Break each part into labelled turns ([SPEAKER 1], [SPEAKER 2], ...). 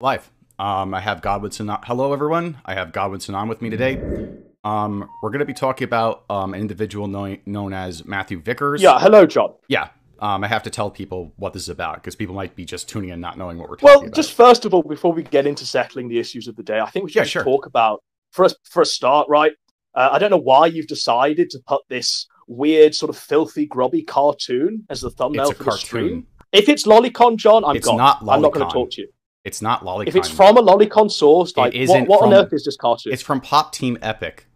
[SPEAKER 1] Live. Um, I have Godwinson. On. Hello, everyone. I have Godwinson on with me today. Um, we're going to be talking about um, an individual known, known as Matthew Vickers.
[SPEAKER 2] Yeah, hello, John.
[SPEAKER 1] Yeah. Um, I have to tell people what this is about because people might be just tuning in, not knowing what we're talking
[SPEAKER 2] Well,
[SPEAKER 1] about.
[SPEAKER 2] Well, just first of all, before we get into settling the issues of the day, I think we should
[SPEAKER 1] Yeah, sure.
[SPEAKER 2] talk about for us for a start, right? Uh, I don't know why you've decided to put this weird, sort of filthy, grubby cartoon as the thumbnail
[SPEAKER 1] it's a
[SPEAKER 2] for the stream.
[SPEAKER 1] cartoon.
[SPEAKER 2] If it's Lolicon, John, I'm
[SPEAKER 1] It's
[SPEAKER 2] gone.
[SPEAKER 1] not
[SPEAKER 2] I'm not going to talk to you.
[SPEAKER 1] It's not Lolicon.
[SPEAKER 2] If it's from a Lolicon source, like what,
[SPEAKER 1] isn't
[SPEAKER 2] what on earth is this cartoon?
[SPEAKER 1] it's from Pop Team Epic.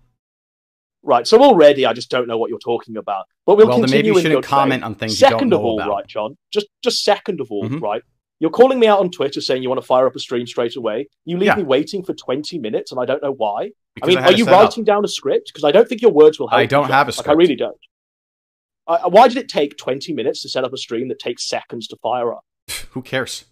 [SPEAKER 2] Right. So already, I just don't know what you're talking about. But we'll
[SPEAKER 1] well, then
[SPEAKER 2] continue
[SPEAKER 1] maybe you
[SPEAKER 2] in
[SPEAKER 1] shouldn't comment on things you
[SPEAKER 2] Second of all,
[SPEAKER 1] about.
[SPEAKER 2] right, John? Just just second of all,
[SPEAKER 1] Mhm.
[SPEAKER 2] right? You're calling me out on Twitter saying you want to fire up a stream straight away. You leave
[SPEAKER 1] Yeah.
[SPEAKER 2] me waiting for 20 minutes, and I don't know why.
[SPEAKER 1] Because
[SPEAKER 2] I mean,
[SPEAKER 1] had
[SPEAKER 2] are you
[SPEAKER 1] set up.
[SPEAKER 2] writing down a script? Because I don't think your words will help.
[SPEAKER 1] I don't
[SPEAKER 2] John.
[SPEAKER 1] have a
[SPEAKER 2] Like, I really don't. I, why did it take 20 minutes to set up a stream that takes seconds to fire up?
[SPEAKER 1] Who cares?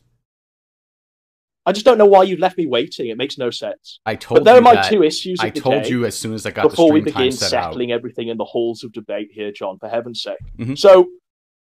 [SPEAKER 2] I just don't know why you've left me waiting. It makes no sense.
[SPEAKER 1] I told
[SPEAKER 2] But there
[SPEAKER 1] you
[SPEAKER 2] are my two issues.
[SPEAKER 1] I told you as soon as I got
[SPEAKER 2] before
[SPEAKER 1] the
[SPEAKER 2] we begin
[SPEAKER 1] set out.
[SPEAKER 2] settling everything in the halls of debate here, John, for heaven's sake.
[SPEAKER 1] Mhm.
[SPEAKER 2] So,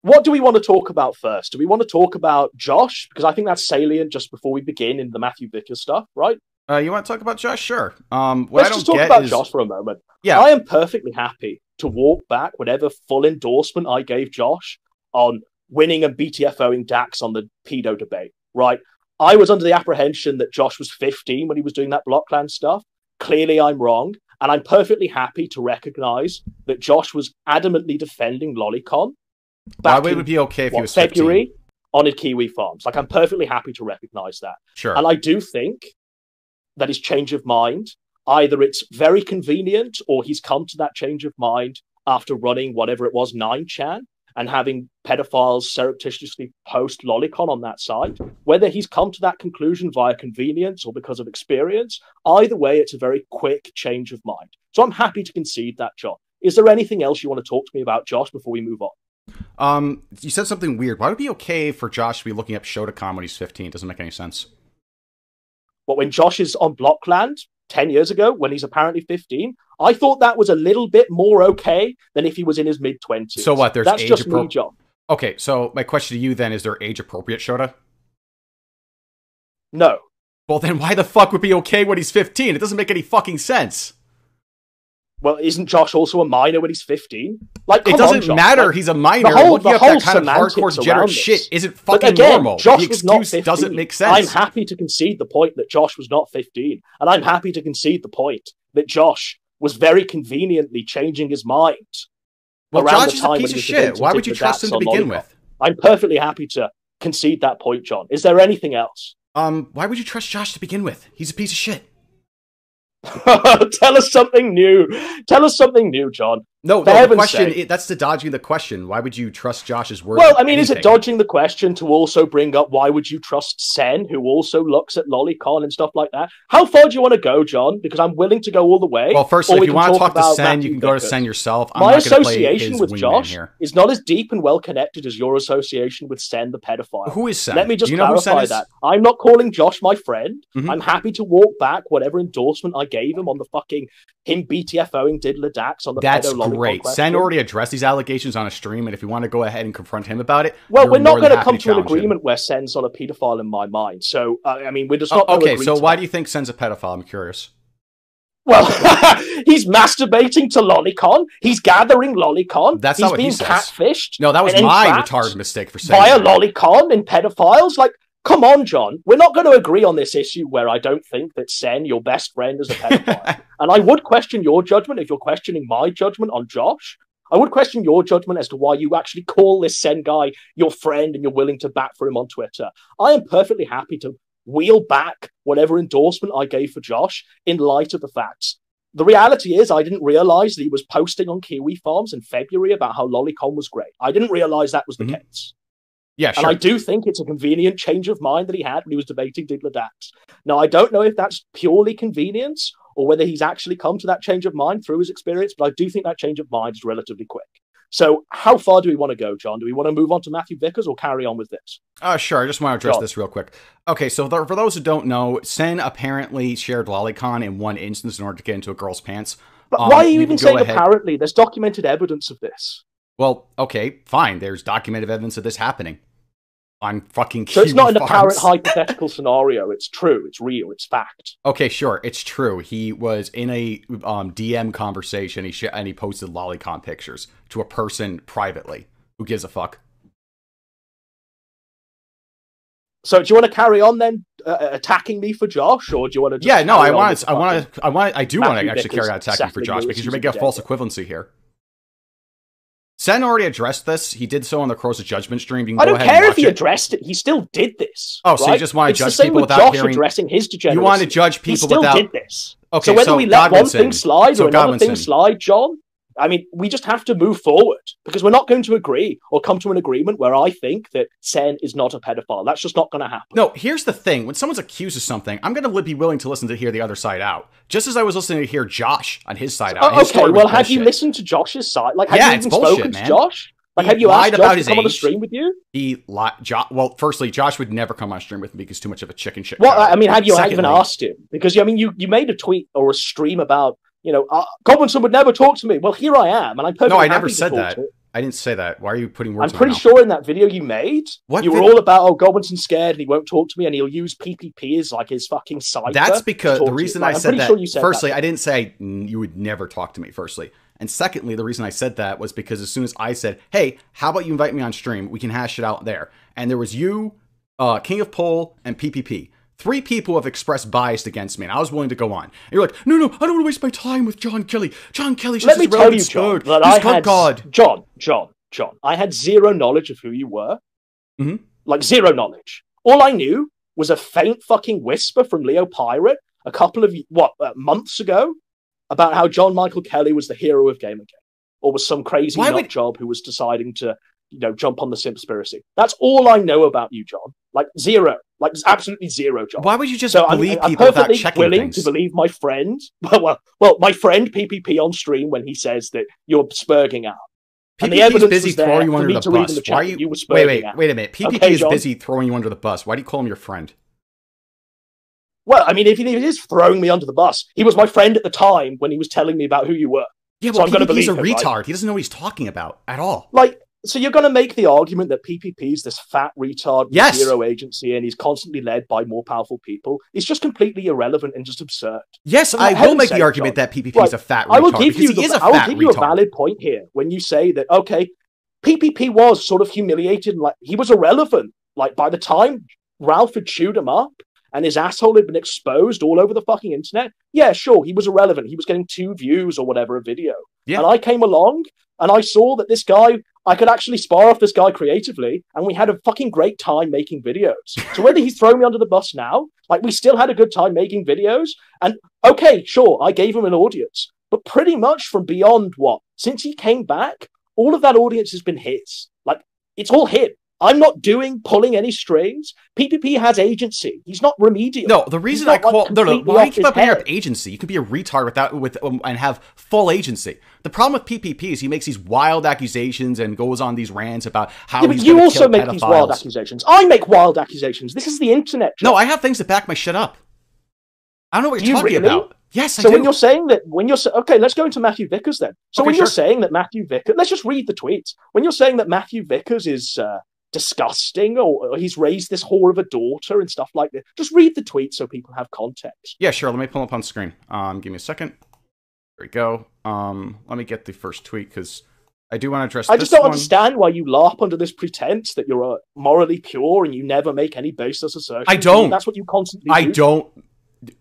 [SPEAKER 2] what do we want to talk about first? Do we want to talk about Josh? Because I think that's salient just before we begin in the Matthew Vickers stuff, right?
[SPEAKER 1] Uh, you want to talk about Josh? Sure. Um, what
[SPEAKER 2] Let's
[SPEAKER 1] I don't
[SPEAKER 2] just talk about
[SPEAKER 1] is,
[SPEAKER 2] Josh for a moment.
[SPEAKER 1] yeah,
[SPEAKER 2] I am perfectly happy to walk back whatever full endorsement I gave Josh on winning and BTFOing Dax on the pedo debate, right? I was under the apprehension that Josh was 15 when he was doing that Blockland stuff. Clearly, I'm wrong. And I'm perfectly happy to recognize that Josh was adamantly defending Lolicon
[SPEAKER 1] why
[SPEAKER 2] back
[SPEAKER 1] would it be okay if he
[SPEAKER 2] what,
[SPEAKER 1] was 15?
[SPEAKER 2] February on his Kiwi farms. Like, I'm perfectly happy to recognize that.
[SPEAKER 1] Sure.
[SPEAKER 2] And I do think that his change of mind, either it's very convenient or he's come to that change of mind after running whatever it was, 9chan, and having pedophiles surreptitiously post Lolicon on that site. Whether he's come to that conclusion via convenience or because of experience, either way, it's a very quick change of mind. So I'm happy to concede that, John. Is there anything else you want to talk to me about, Josh, before we move on?
[SPEAKER 1] Um, you said something weird. Why would it be okay for Josh to be looking up Shotacon when he's 15? It doesn't make any sense.
[SPEAKER 2] But when Josh is on Blockland 10 years ago, when he's apparently 15, I thought that was a little bit more okay than if he was in his mid 20s.
[SPEAKER 1] So what, there's
[SPEAKER 2] That's
[SPEAKER 1] age
[SPEAKER 2] just me, John.
[SPEAKER 1] Okay, so my question to you then is there age appropriate Shota?
[SPEAKER 2] No.
[SPEAKER 1] Well, then why the fuck would be okay when he's 15? It doesn't make any fucking sense.
[SPEAKER 2] Well, isn't Josh also a minor when he's 15? Like,
[SPEAKER 1] It doesn't
[SPEAKER 2] on,
[SPEAKER 1] matter.
[SPEAKER 2] Like,
[SPEAKER 1] He's a minor.
[SPEAKER 2] whole-
[SPEAKER 1] Looking
[SPEAKER 2] the whole
[SPEAKER 1] that kind of hardcore degenerate shit isn't fucking
[SPEAKER 2] again,
[SPEAKER 1] normal.
[SPEAKER 2] Josh
[SPEAKER 1] the
[SPEAKER 2] was not
[SPEAKER 1] excuse
[SPEAKER 2] 15.
[SPEAKER 1] doesn't make sense.
[SPEAKER 2] I'm happy to concede the point that Josh was not 15. And I'm happy to concede the point that Josh was very conveniently changing his mind.
[SPEAKER 1] well,
[SPEAKER 2] around
[SPEAKER 1] Josh
[SPEAKER 2] the
[SPEAKER 1] is a piece of shit. Why would you trust him to begin
[SPEAKER 2] Lolicon.
[SPEAKER 1] with?
[SPEAKER 2] I'm perfectly happy to concede that point, John. Is there anything else?
[SPEAKER 1] Um, why would you trust Josh to begin with? He's a piece of shit.
[SPEAKER 2] Tell us something new. Tell us something new, John.
[SPEAKER 1] No,
[SPEAKER 2] For
[SPEAKER 1] no the question
[SPEAKER 2] sake.
[SPEAKER 1] that's the dodging the question. Why would you trust Josh's word?
[SPEAKER 2] Well, I mean, is it dodging the question to also bring up why would you trust Sen, who also looks at Lolicon and stuff like that? How far do you want to go, John? Because I'm willing to go all the way.
[SPEAKER 1] Well, first, if
[SPEAKER 2] we
[SPEAKER 1] you want to talk to Sen, you can go to Sen yourself. I'm
[SPEAKER 2] My
[SPEAKER 1] not gonna play
[SPEAKER 2] association with Josh
[SPEAKER 1] here.
[SPEAKER 2] is not as deep and well connected as your association with Sen, the pedophile.
[SPEAKER 1] Who is Sen?
[SPEAKER 2] Let me just
[SPEAKER 1] you know
[SPEAKER 2] clarify that. I'm not calling Josh my friend.
[SPEAKER 1] Mhm.
[SPEAKER 2] I'm happy to walk back whatever endorsement I gave him on the fucking him BTFOing Diddler Dax on the
[SPEAKER 1] That's
[SPEAKER 2] pedo
[SPEAKER 1] great. Sen already addressed these allegations on a stream, and if you want to go ahead and confront him about it,
[SPEAKER 2] Well, we're not going to come to an
[SPEAKER 1] challenge him.
[SPEAKER 2] agreement where Sen's not a paedophile in my mind. So, uh, I mean, we're just
[SPEAKER 1] Oh,
[SPEAKER 2] not. gonna
[SPEAKER 1] okay, so why do you think Sen's a pedophile? I'm curious.
[SPEAKER 2] Well, he's masturbating to Lolicon. He's gathering Lolicon.
[SPEAKER 1] That's
[SPEAKER 2] he's
[SPEAKER 1] not what he
[SPEAKER 2] being
[SPEAKER 1] says.
[SPEAKER 2] catfished.
[SPEAKER 1] No, that was my retarded mistake for saying
[SPEAKER 2] via
[SPEAKER 1] that.
[SPEAKER 2] Lolicon and pedophiles. Like, come on, John. We're not going to agree on this issue where I don't think that Sen, your best friend, is a pedophile. and I would question your judgment if you're questioning my judgment on Josh. I would question your judgment as to why you actually call this Sen guy your friend and you're willing to bat for him on Twitter. I am perfectly happy to wheel back whatever endorsement I gave for Josh in light of the facts. The reality is, I didn't realize that he was posting on Kiwi Farms in February about how Lolicon was great. I didn't realize that was the
[SPEAKER 1] Mhm.
[SPEAKER 2] case.
[SPEAKER 1] Yeah, sure. And.
[SPEAKER 2] I do think it's a convenient change of mind that he had when he was debating Diddler Dax. Now, I don't know if that's purely convenience or whether he's actually come to that change of mind through his experience, but I do think that change of mind is relatively quick. So, how far do we want to go, John? Do we want to move on to Matthew Vickers or carry on with this?
[SPEAKER 1] Uh, sure. I just want to address
[SPEAKER 2] Go on.
[SPEAKER 1] this real quick. Okay, so th- for those who don't know, Sen apparently shared Lolicon in one instance in order to get into a girl's pants.
[SPEAKER 2] But
[SPEAKER 1] Um,
[SPEAKER 2] why are you
[SPEAKER 1] you
[SPEAKER 2] even saying
[SPEAKER 1] ahead-
[SPEAKER 2] apparently? There's documented evidence of this.
[SPEAKER 1] Well, okay, fine. There's documented evidence of this happening. On fucking.
[SPEAKER 2] So it's not an apparent hypothetical scenario. It's true. It's real. It's fact.
[SPEAKER 1] Okay, sure, it's true. He was in a um, DM conversation. He sh- and he posted lolicon pictures to a person privately. Who gives a fuck?
[SPEAKER 2] So do you want to carry on then uh, attacking me for Josh, or do you want to? Just
[SPEAKER 1] Yeah, no, I want to. I want to. I want. I do want to actually carry on attacking for Josh because you're making a false equivalency here. Sen already addressed this. He did so on the Crows of Judgment stream. You can
[SPEAKER 2] I don't care if he
[SPEAKER 1] it.
[SPEAKER 2] addressed it. He still did this.
[SPEAKER 1] Oh, so you just wanna
[SPEAKER 2] It's
[SPEAKER 1] judge people
[SPEAKER 2] with
[SPEAKER 1] without
[SPEAKER 2] Josh
[SPEAKER 1] hearing-
[SPEAKER 2] addressing his degeneracy.
[SPEAKER 1] You want to judge people He
[SPEAKER 2] still
[SPEAKER 1] without.
[SPEAKER 2] did this.
[SPEAKER 1] Okay,
[SPEAKER 2] so whether
[SPEAKER 1] so
[SPEAKER 2] we let one
[SPEAKER 1] Godwinson.
[SPEAKER 2] thing slide
[SPEAKER 1] So
[SPEAKER 2] or another thing slide, John, I mean, we just have to move forward because we're not going to agree or come to an agreement where I think that Sen is not a pedophile. That's just not going to happen.
[SPEAKER 1] No, here's the thing. When someone's accused of something, I'm going to be willing to listen to hear the other side out. Just as I was listening to hear Josh on his side out.
[SPEAKER 2] Oh,
[SPEAKER 1] His
[SPEAKER 2] okay, well, have you listened to Josh's side? Like, have
[SPEAKER 1] Yeah,
[SPEAKER 2] you even
[SPEAKER 1] bullshit,
[SPEAKER 2] spoken
[SPEAKER 1] man.
[SPEAKER 2] to Josh? Like,
[SPEAKER 1] He
[SPEAKER 2] have you
[SPEAKER 1] lied
[SPEAKER 2] asked
[SPEAKER 1] about
[SPEAKER 2] Josh
[SPEAKER 1] his
[SPEAKER 2] to come on the stream with you?
[SPEAKER 1] He li- jo- well, firstly, Josh would never come on stream with me because too much of a chicken shit.
[SPEAKER 2] Well,
[SPEAKER 1] cow.
[SPEAKER 2] I mean, have you even asked him? Because I mean, you you made a tweet or a stream about you know uh, would never talk to me. Well, here I am, and I'm perfectly
[SPEAKER 1] No, I never said that. I didn't say that. Why are you putting words?
[SPEAKER 2] I'm
[SPEAKER 1] words? in my
[SPEAKER 2] pretty sure in that video you made,
[SPEAKER 1] What
[SPEAKER 2] you were all about oh Godwinson's scared and he won't talk to me and he'll use PPP as like his fucking cipher.
[SPEAKER 1] That's because the reason. I
[SPEAKER 2] Like,
[SPEAKER 1] said that.
[SPEAKER 2] sure you said
[SPEAKER 1] firstly,
[SPEAKER 2] that.
[SPEAKER 1] I didn't say you would never talk to me. Firstly, and secondly, the reason I said that was because as soon as I said, "Hey, how about you invite me on stream? We can hash it out there," and there was you, uh, King of Pole, and PPP. Three people have expressed bias against me, and I was willing to go on. And you're like, no, no, I don't want to waste my time with John Kelly. John Kelly's
[SPEAKER 2] Let
[SPEAKER 1] just
[SPEAKER 2] me
[SPEAKER 1] a
[SPEAKER 2] tell you, John, that
[SPEAKER 1] He's
[SPEAKER 2] I had
[SPEAKER 1] God.
[SPEAKER 2] John, John, John. I had zero knowledge of who you were.
[SPEAKER 1] Mhm.
[SPEAKER 2] Like zero knowledge. All I knew was a faint fucking whisper from Leo Pirate a couple of what uh, months ago about how John Michael Kelly was the hero of Game Gamergate, or was some crazy
[SPEAKER 1] Why
[SPEAKER 2] nut
[SPEAKER 1] would-
[SPEAKER 2] job who was deciding to, you know, jump on the Simpspiracy. That's all I know about you, John. Like zero. Like there's absolutely zero, John.
[SPEAKER 1] Why would you just
[SPEAKER 2] So I'm,
[SPEAKER 1] believe
[SPEAKER 2] I'm
[SPEAKER 1] people without
[SPEAKER 2] perfectly
[SPEAKER 1] checking
[SPEAKER 2] willing
[SPEAKER 1] things?
[SPEAKER 2] to believe my friend. Well, well, well, my friend PPP on stream when he says that you're spurging out. And the
[SPEAKER 1] PPP is busy throwing you under the
[SPEAKER 2] to read in
[SPEAKER 1] bus.
[SPEAKER 2] the
[SPEAKER 1] Why are you?
[SPEAKER 2] you
[SPEAKER 1] wait, wait, wait a minute. PPP
[SPEAKER 2] Okay,
[SPEAKER 1] is
[SPEAKER 2] John.
[SPEAKER 1] busy throwing you under the bus. Why do you call him your friend?
[SPEAKER 2] Well, I mean, if he is throwing me under the bus, he was my friend at the time when he was telling me about who you were.
[SPEAKER 1] Yeah,
[SPEAKER 2] So I'm gonna
[SPEAKER 1] PPP's a
[SPEAKER 2] him,
[SPEAKER 1] retard.
[SPEAKER 2] right?
[SPEAKER 1] He doesn't know what he's talking about at all.
[SPEAKER 2] Like, so you're going to make the argument that PPP is this fat retard with
[SPEAKER 1] Yes.
[SPEAKER 2] zero agency and he's constantly led by more powerful people. It's just completely irrelevant and just absurd.
[SPEAKER 1] Yes, I will make the argument
[SPEAKER 2] John.
[SPEAKER 1] that PPP
[SPEAKER 2] Right.
[SPEAKER 1] is a fat retard
[SPEAKER 2] I will give you the, I will give you a
[SPEAKER 1] retard.
[SPEAKER 2] valid point here when you say that okay, PPP was sort of humiliated, like he was irrelevant. Like by the time Ralph had chewed him up and his asshole had been exposed all over the fucking internet, yeah, sure, he was irrelevant. He was getting two views or whatever a video.
[SPEAKER 1] Yeah.
[SPEAKER 2] And I came along and I saw that this guy, I could actually spar off this guy creatively, and we had a fucking great time making videos. So whether he's thrown me under the bus now, like we still had a good time making videos, and okay, sure, I gave him an audience, but pretty much from beyond what since he came back, all of that audience has been his. Like it's all him. I'm not doing pulling any strings. PPP has agency. He's not remedial.
[SPEAKER 1] No, the reason I call
[SPEAKER 2] like,
[SPEAKER 1] no no why keep up here
[SPEAKER 2] head.
[SPEAKER 1] agency? You can be a retard without with um, and have full agency. The problem with PPP is he makes these wild accusations and goes on these rants about how
[SPEAKER 2] Yeah, but you also make these wild accusations. I make wild accusations. This is the internet.
[SPEAKER 1] No, I have things to back my shit up. I don't know what
[SPEAKER 2] Do
[SPEAKER 1] you're
[SPEAKER 2] you
[SPEAKER 1] talking
[SPEAKER 2] really?
[SPEAKER 1] about. Yes, I
[SPEAKER 2] so
[SPEAKER 1] do.
[SPEAKER 2] when you're saying that, when you're okay, let's go into Matthew Vickers then. So
[SPEAKER 1] Okay,
[SPEAKER 2] when you're saying that Matthew Vickers, let's just read the tweets. When you're saying that Matthew Vickers is uh, disgusting, or, he's raised this whore of a daughter and stuff like that, just read the tweet so people have context.
[SPEAKER 1] Yeah, sure. Let me pull up on screen. Um, give me a second. There we go. Um, let me get the first tweet because I do want to address.
[SPEAKER 2] I just don't
[SPEAKER 1] one.
[SPEAKER 2] understand why you larp under this pretense that you're uh, morally pure and you never make any baseless assertions.
[SPEAKER 1] I don't.
[SPEAKER 2] That's what you constantly
[SPEAKER 1] I
[SPEAKER 2] do.
[SPEAKER 1] don't.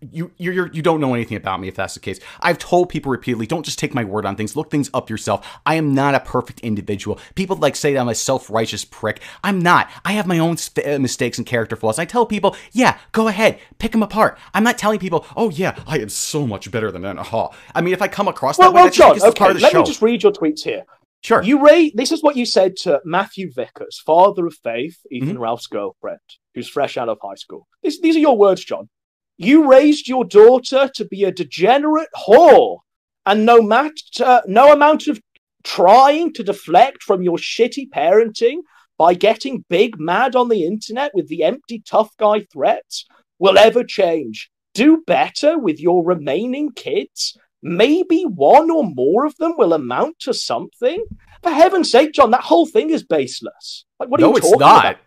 [SPEAKER 1] You you you're, you don't know anything about me if that's the case. I've told people repeatedly, don't just take my word on things. Look things up yourself. I am not a perfect individual. People like say that I'm a self-righteous prick. I'm not. I have my own uh, mistakes and character flaws. I tell people, yeah, go ahead, pick them apart. I'm not telling people, oh yeah, I am so much better than them. Aha. I mean, if I come across
[SPEAKER 2] Well,
[SPEAKER 1] that way, that's
[SPEAKER 2] John,
[SPEAKER 1] because it's part of the
[SPEAKER 2] let
[SPEAKER 1] show.
[SPEAKER 2] me just read your tweets here.
[SPEAKER 1] Sure.
[SPEAKER 2] You Ray, this is what you said to Matthew Vickers, father of faith,
[SPEAKER 1] Mm-hmm.
[SPEAKER 2] Ethan Ralph's girlfriend, who's fresh out of high school. These, these are your words, John. You raised your daughter to be a degenerate whore, and no matter, uh, no amount of trying to deflect from your shitty parenting by getting big mad on the internet with the empty tough guy threats will ever change. Do better with your remaining kids. Maybe one or more of them will amount to something. For heaven's sake, John, that whole thing is baseless. Like, what are
[SPEAKER 1] no,
[SPEAKER 2] you
[SPEAKER 1] it's
[SPEAKER 2] talking
[SPEAKER 1] not.
[SPEAKER 2] about?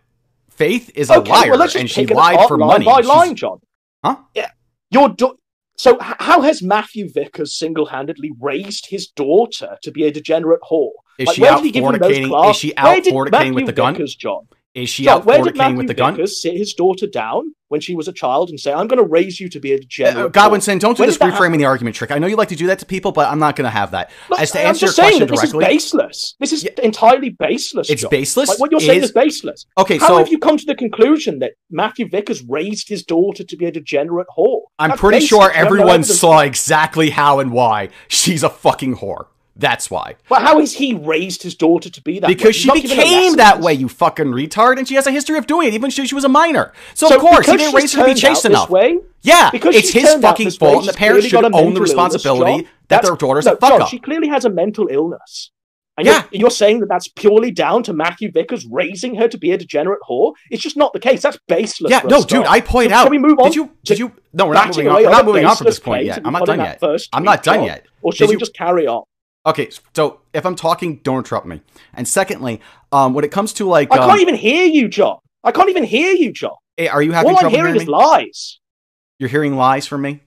[SPEAKER 1] Faith is a
[SPEAKER 2] okay,
[SPEAKER 1] liar,
[SPEAKER 2] well,
[SPEAKER 1] and she lied for
[SPEAKER 2] line
[SPEAKER 1] money.
[SPEAKER 2] by
[SPEAKER 1] She's-
[SPEAKER 2] line, John.
[SPEAKER 1] Huh?
[SPEAKER 2] Yeah. Your do- so how has Matthew Vickers single-handedly raised his daughter to be a degenerate whore?
[SPEAKER 1] Is
[SPEAKER 2] Like,
[SPEAKER 1] she
[SPEAKER 2] where
[SPEAKER 1] out
[SPEAKER 2] did he give them those
[SPEAKER 1] fornicating? Is she out fornicating with the gunt?
[SPEAKER 2] Vickers, John?
[SPEAKER 1] Is she out
[SPEAKER 2] where did Matthew
[SPEAKER 1] with the gunt?
[SPEAKER 2] Vickers sit his daughter down when she was a child and say, "I'm going to raise you to be a degenerate"?
[SPEAKER 1] Uh. Godwinson, don't do
[SPEAKER 2] Where
[SPEAKER 1] this reframing the argument trick. I know you like to do that to people, but I'm not going to have that.
[SPEAKER 2] Look,
[SPEAKER 1] As to answer your
[SPEAKER 2] saying
[SPEAKER 1] question
[SPEAKER 2] that this
[SPEAKER 1] directly,
[SPEAKER 2] is baseless. This is
[SPEAKER 1] Yeah.
[SPEAKER 2] entirely baseless.
[SPEAKER 1] it's
[SPEAKER 2] John.
[SPEAKER 1] baseless.
[SPEAKER 2] Like what you're saying
[SPEAKER 1] is-
[SPEAKER 2] is baseless.
[SPEAKER 1] okay.
[SPEAKER 2] How
[SPEAKER 1] So
[SPEAKER 2] have you come to the conclusion that Matthew Vickers raised his daughter to be a degenerate whore?
[SPEAKER 1] I'm
[SPEAKER 2] That's
[SPEAKER 1] pretty
[SPEAKER 2] basic.
[SPEAKER 1] sure
[SPEAKER 2] You have no
[SPEAKER 1] everyone saw exactly how and why she's a fucking whore. That's why.
[SPEAKER 2] But how has he raised his daughter to be that? way?
[SPEAKER 1] Because
[SPEAKER 2] He's
[SPEAKER 1] she
[SPEAKER 2] not
[SPEAKER 1] became that way, you fucking retard, and she has a history of doing it, even she, was a minor. So,
[SPEAKER 2] So
[SPEAKER 1] of course, he didn't raise her to be
[SPEAKER 2] turned out
[SPEAKER 1] chaste
[SPEAKER 2] this
[SPEAKER 1] enough.
[SPEAKER 2] Way,
[SPEAKER 1] Yeah,
[SPEAKER 2] because
[SPEAKER 1] it's his fucking fault,
[SPEAKER 2] way,
[SPEAKER 1] and the parents should own the
[SPEAKER 2] mental illness,
[SPEAKER 1] responsibility that their daughter's
[SPEAKER 2] no,
[SPEAKER 1] a fuck
[SPEAKER 2] John,
[SPEAKER 1] up.
[SPEAKER 2] She clearly has a mental illness. And
[SPEAKER 1] Yeah.
[SPEAKER 2] you're, you're saying that that's purely down to Matthew Vickers raising her to be a degenerate whore? It's just not the case. That's baseless.
[SPEAKER 1] Yeah, no, dude, I point
[SPEAKER 2] So
[SPEAKER 1] out.
[SPEAKER 2] Can we move on?
[SPEAKER 1] Did you? Did you? No, we're not moving on. We're not moving on from this point yet. I'm not done yet. I'm not done yet.
[SPEAKER 2] Or shall
[SPEAKER 1] Did
[SPEAKER 2] we just carry on?
[SPEAKER 1] Okay, so if I'm talking, don't interrupt me. And secondly, um, when it comes to like,
[SPEAKER 2] I
[SPEAKER 1] um,
[SPEAKER 2] can't even hear you, John. I can't even hear you, John.
[SPEAKER 1] are you having
[SPEAKER 2] All I'm hearing
[SPEAKER 1] hearing
[SPEAKER 2] is lies.
[SPEAKER 1] You're hearing lies from me.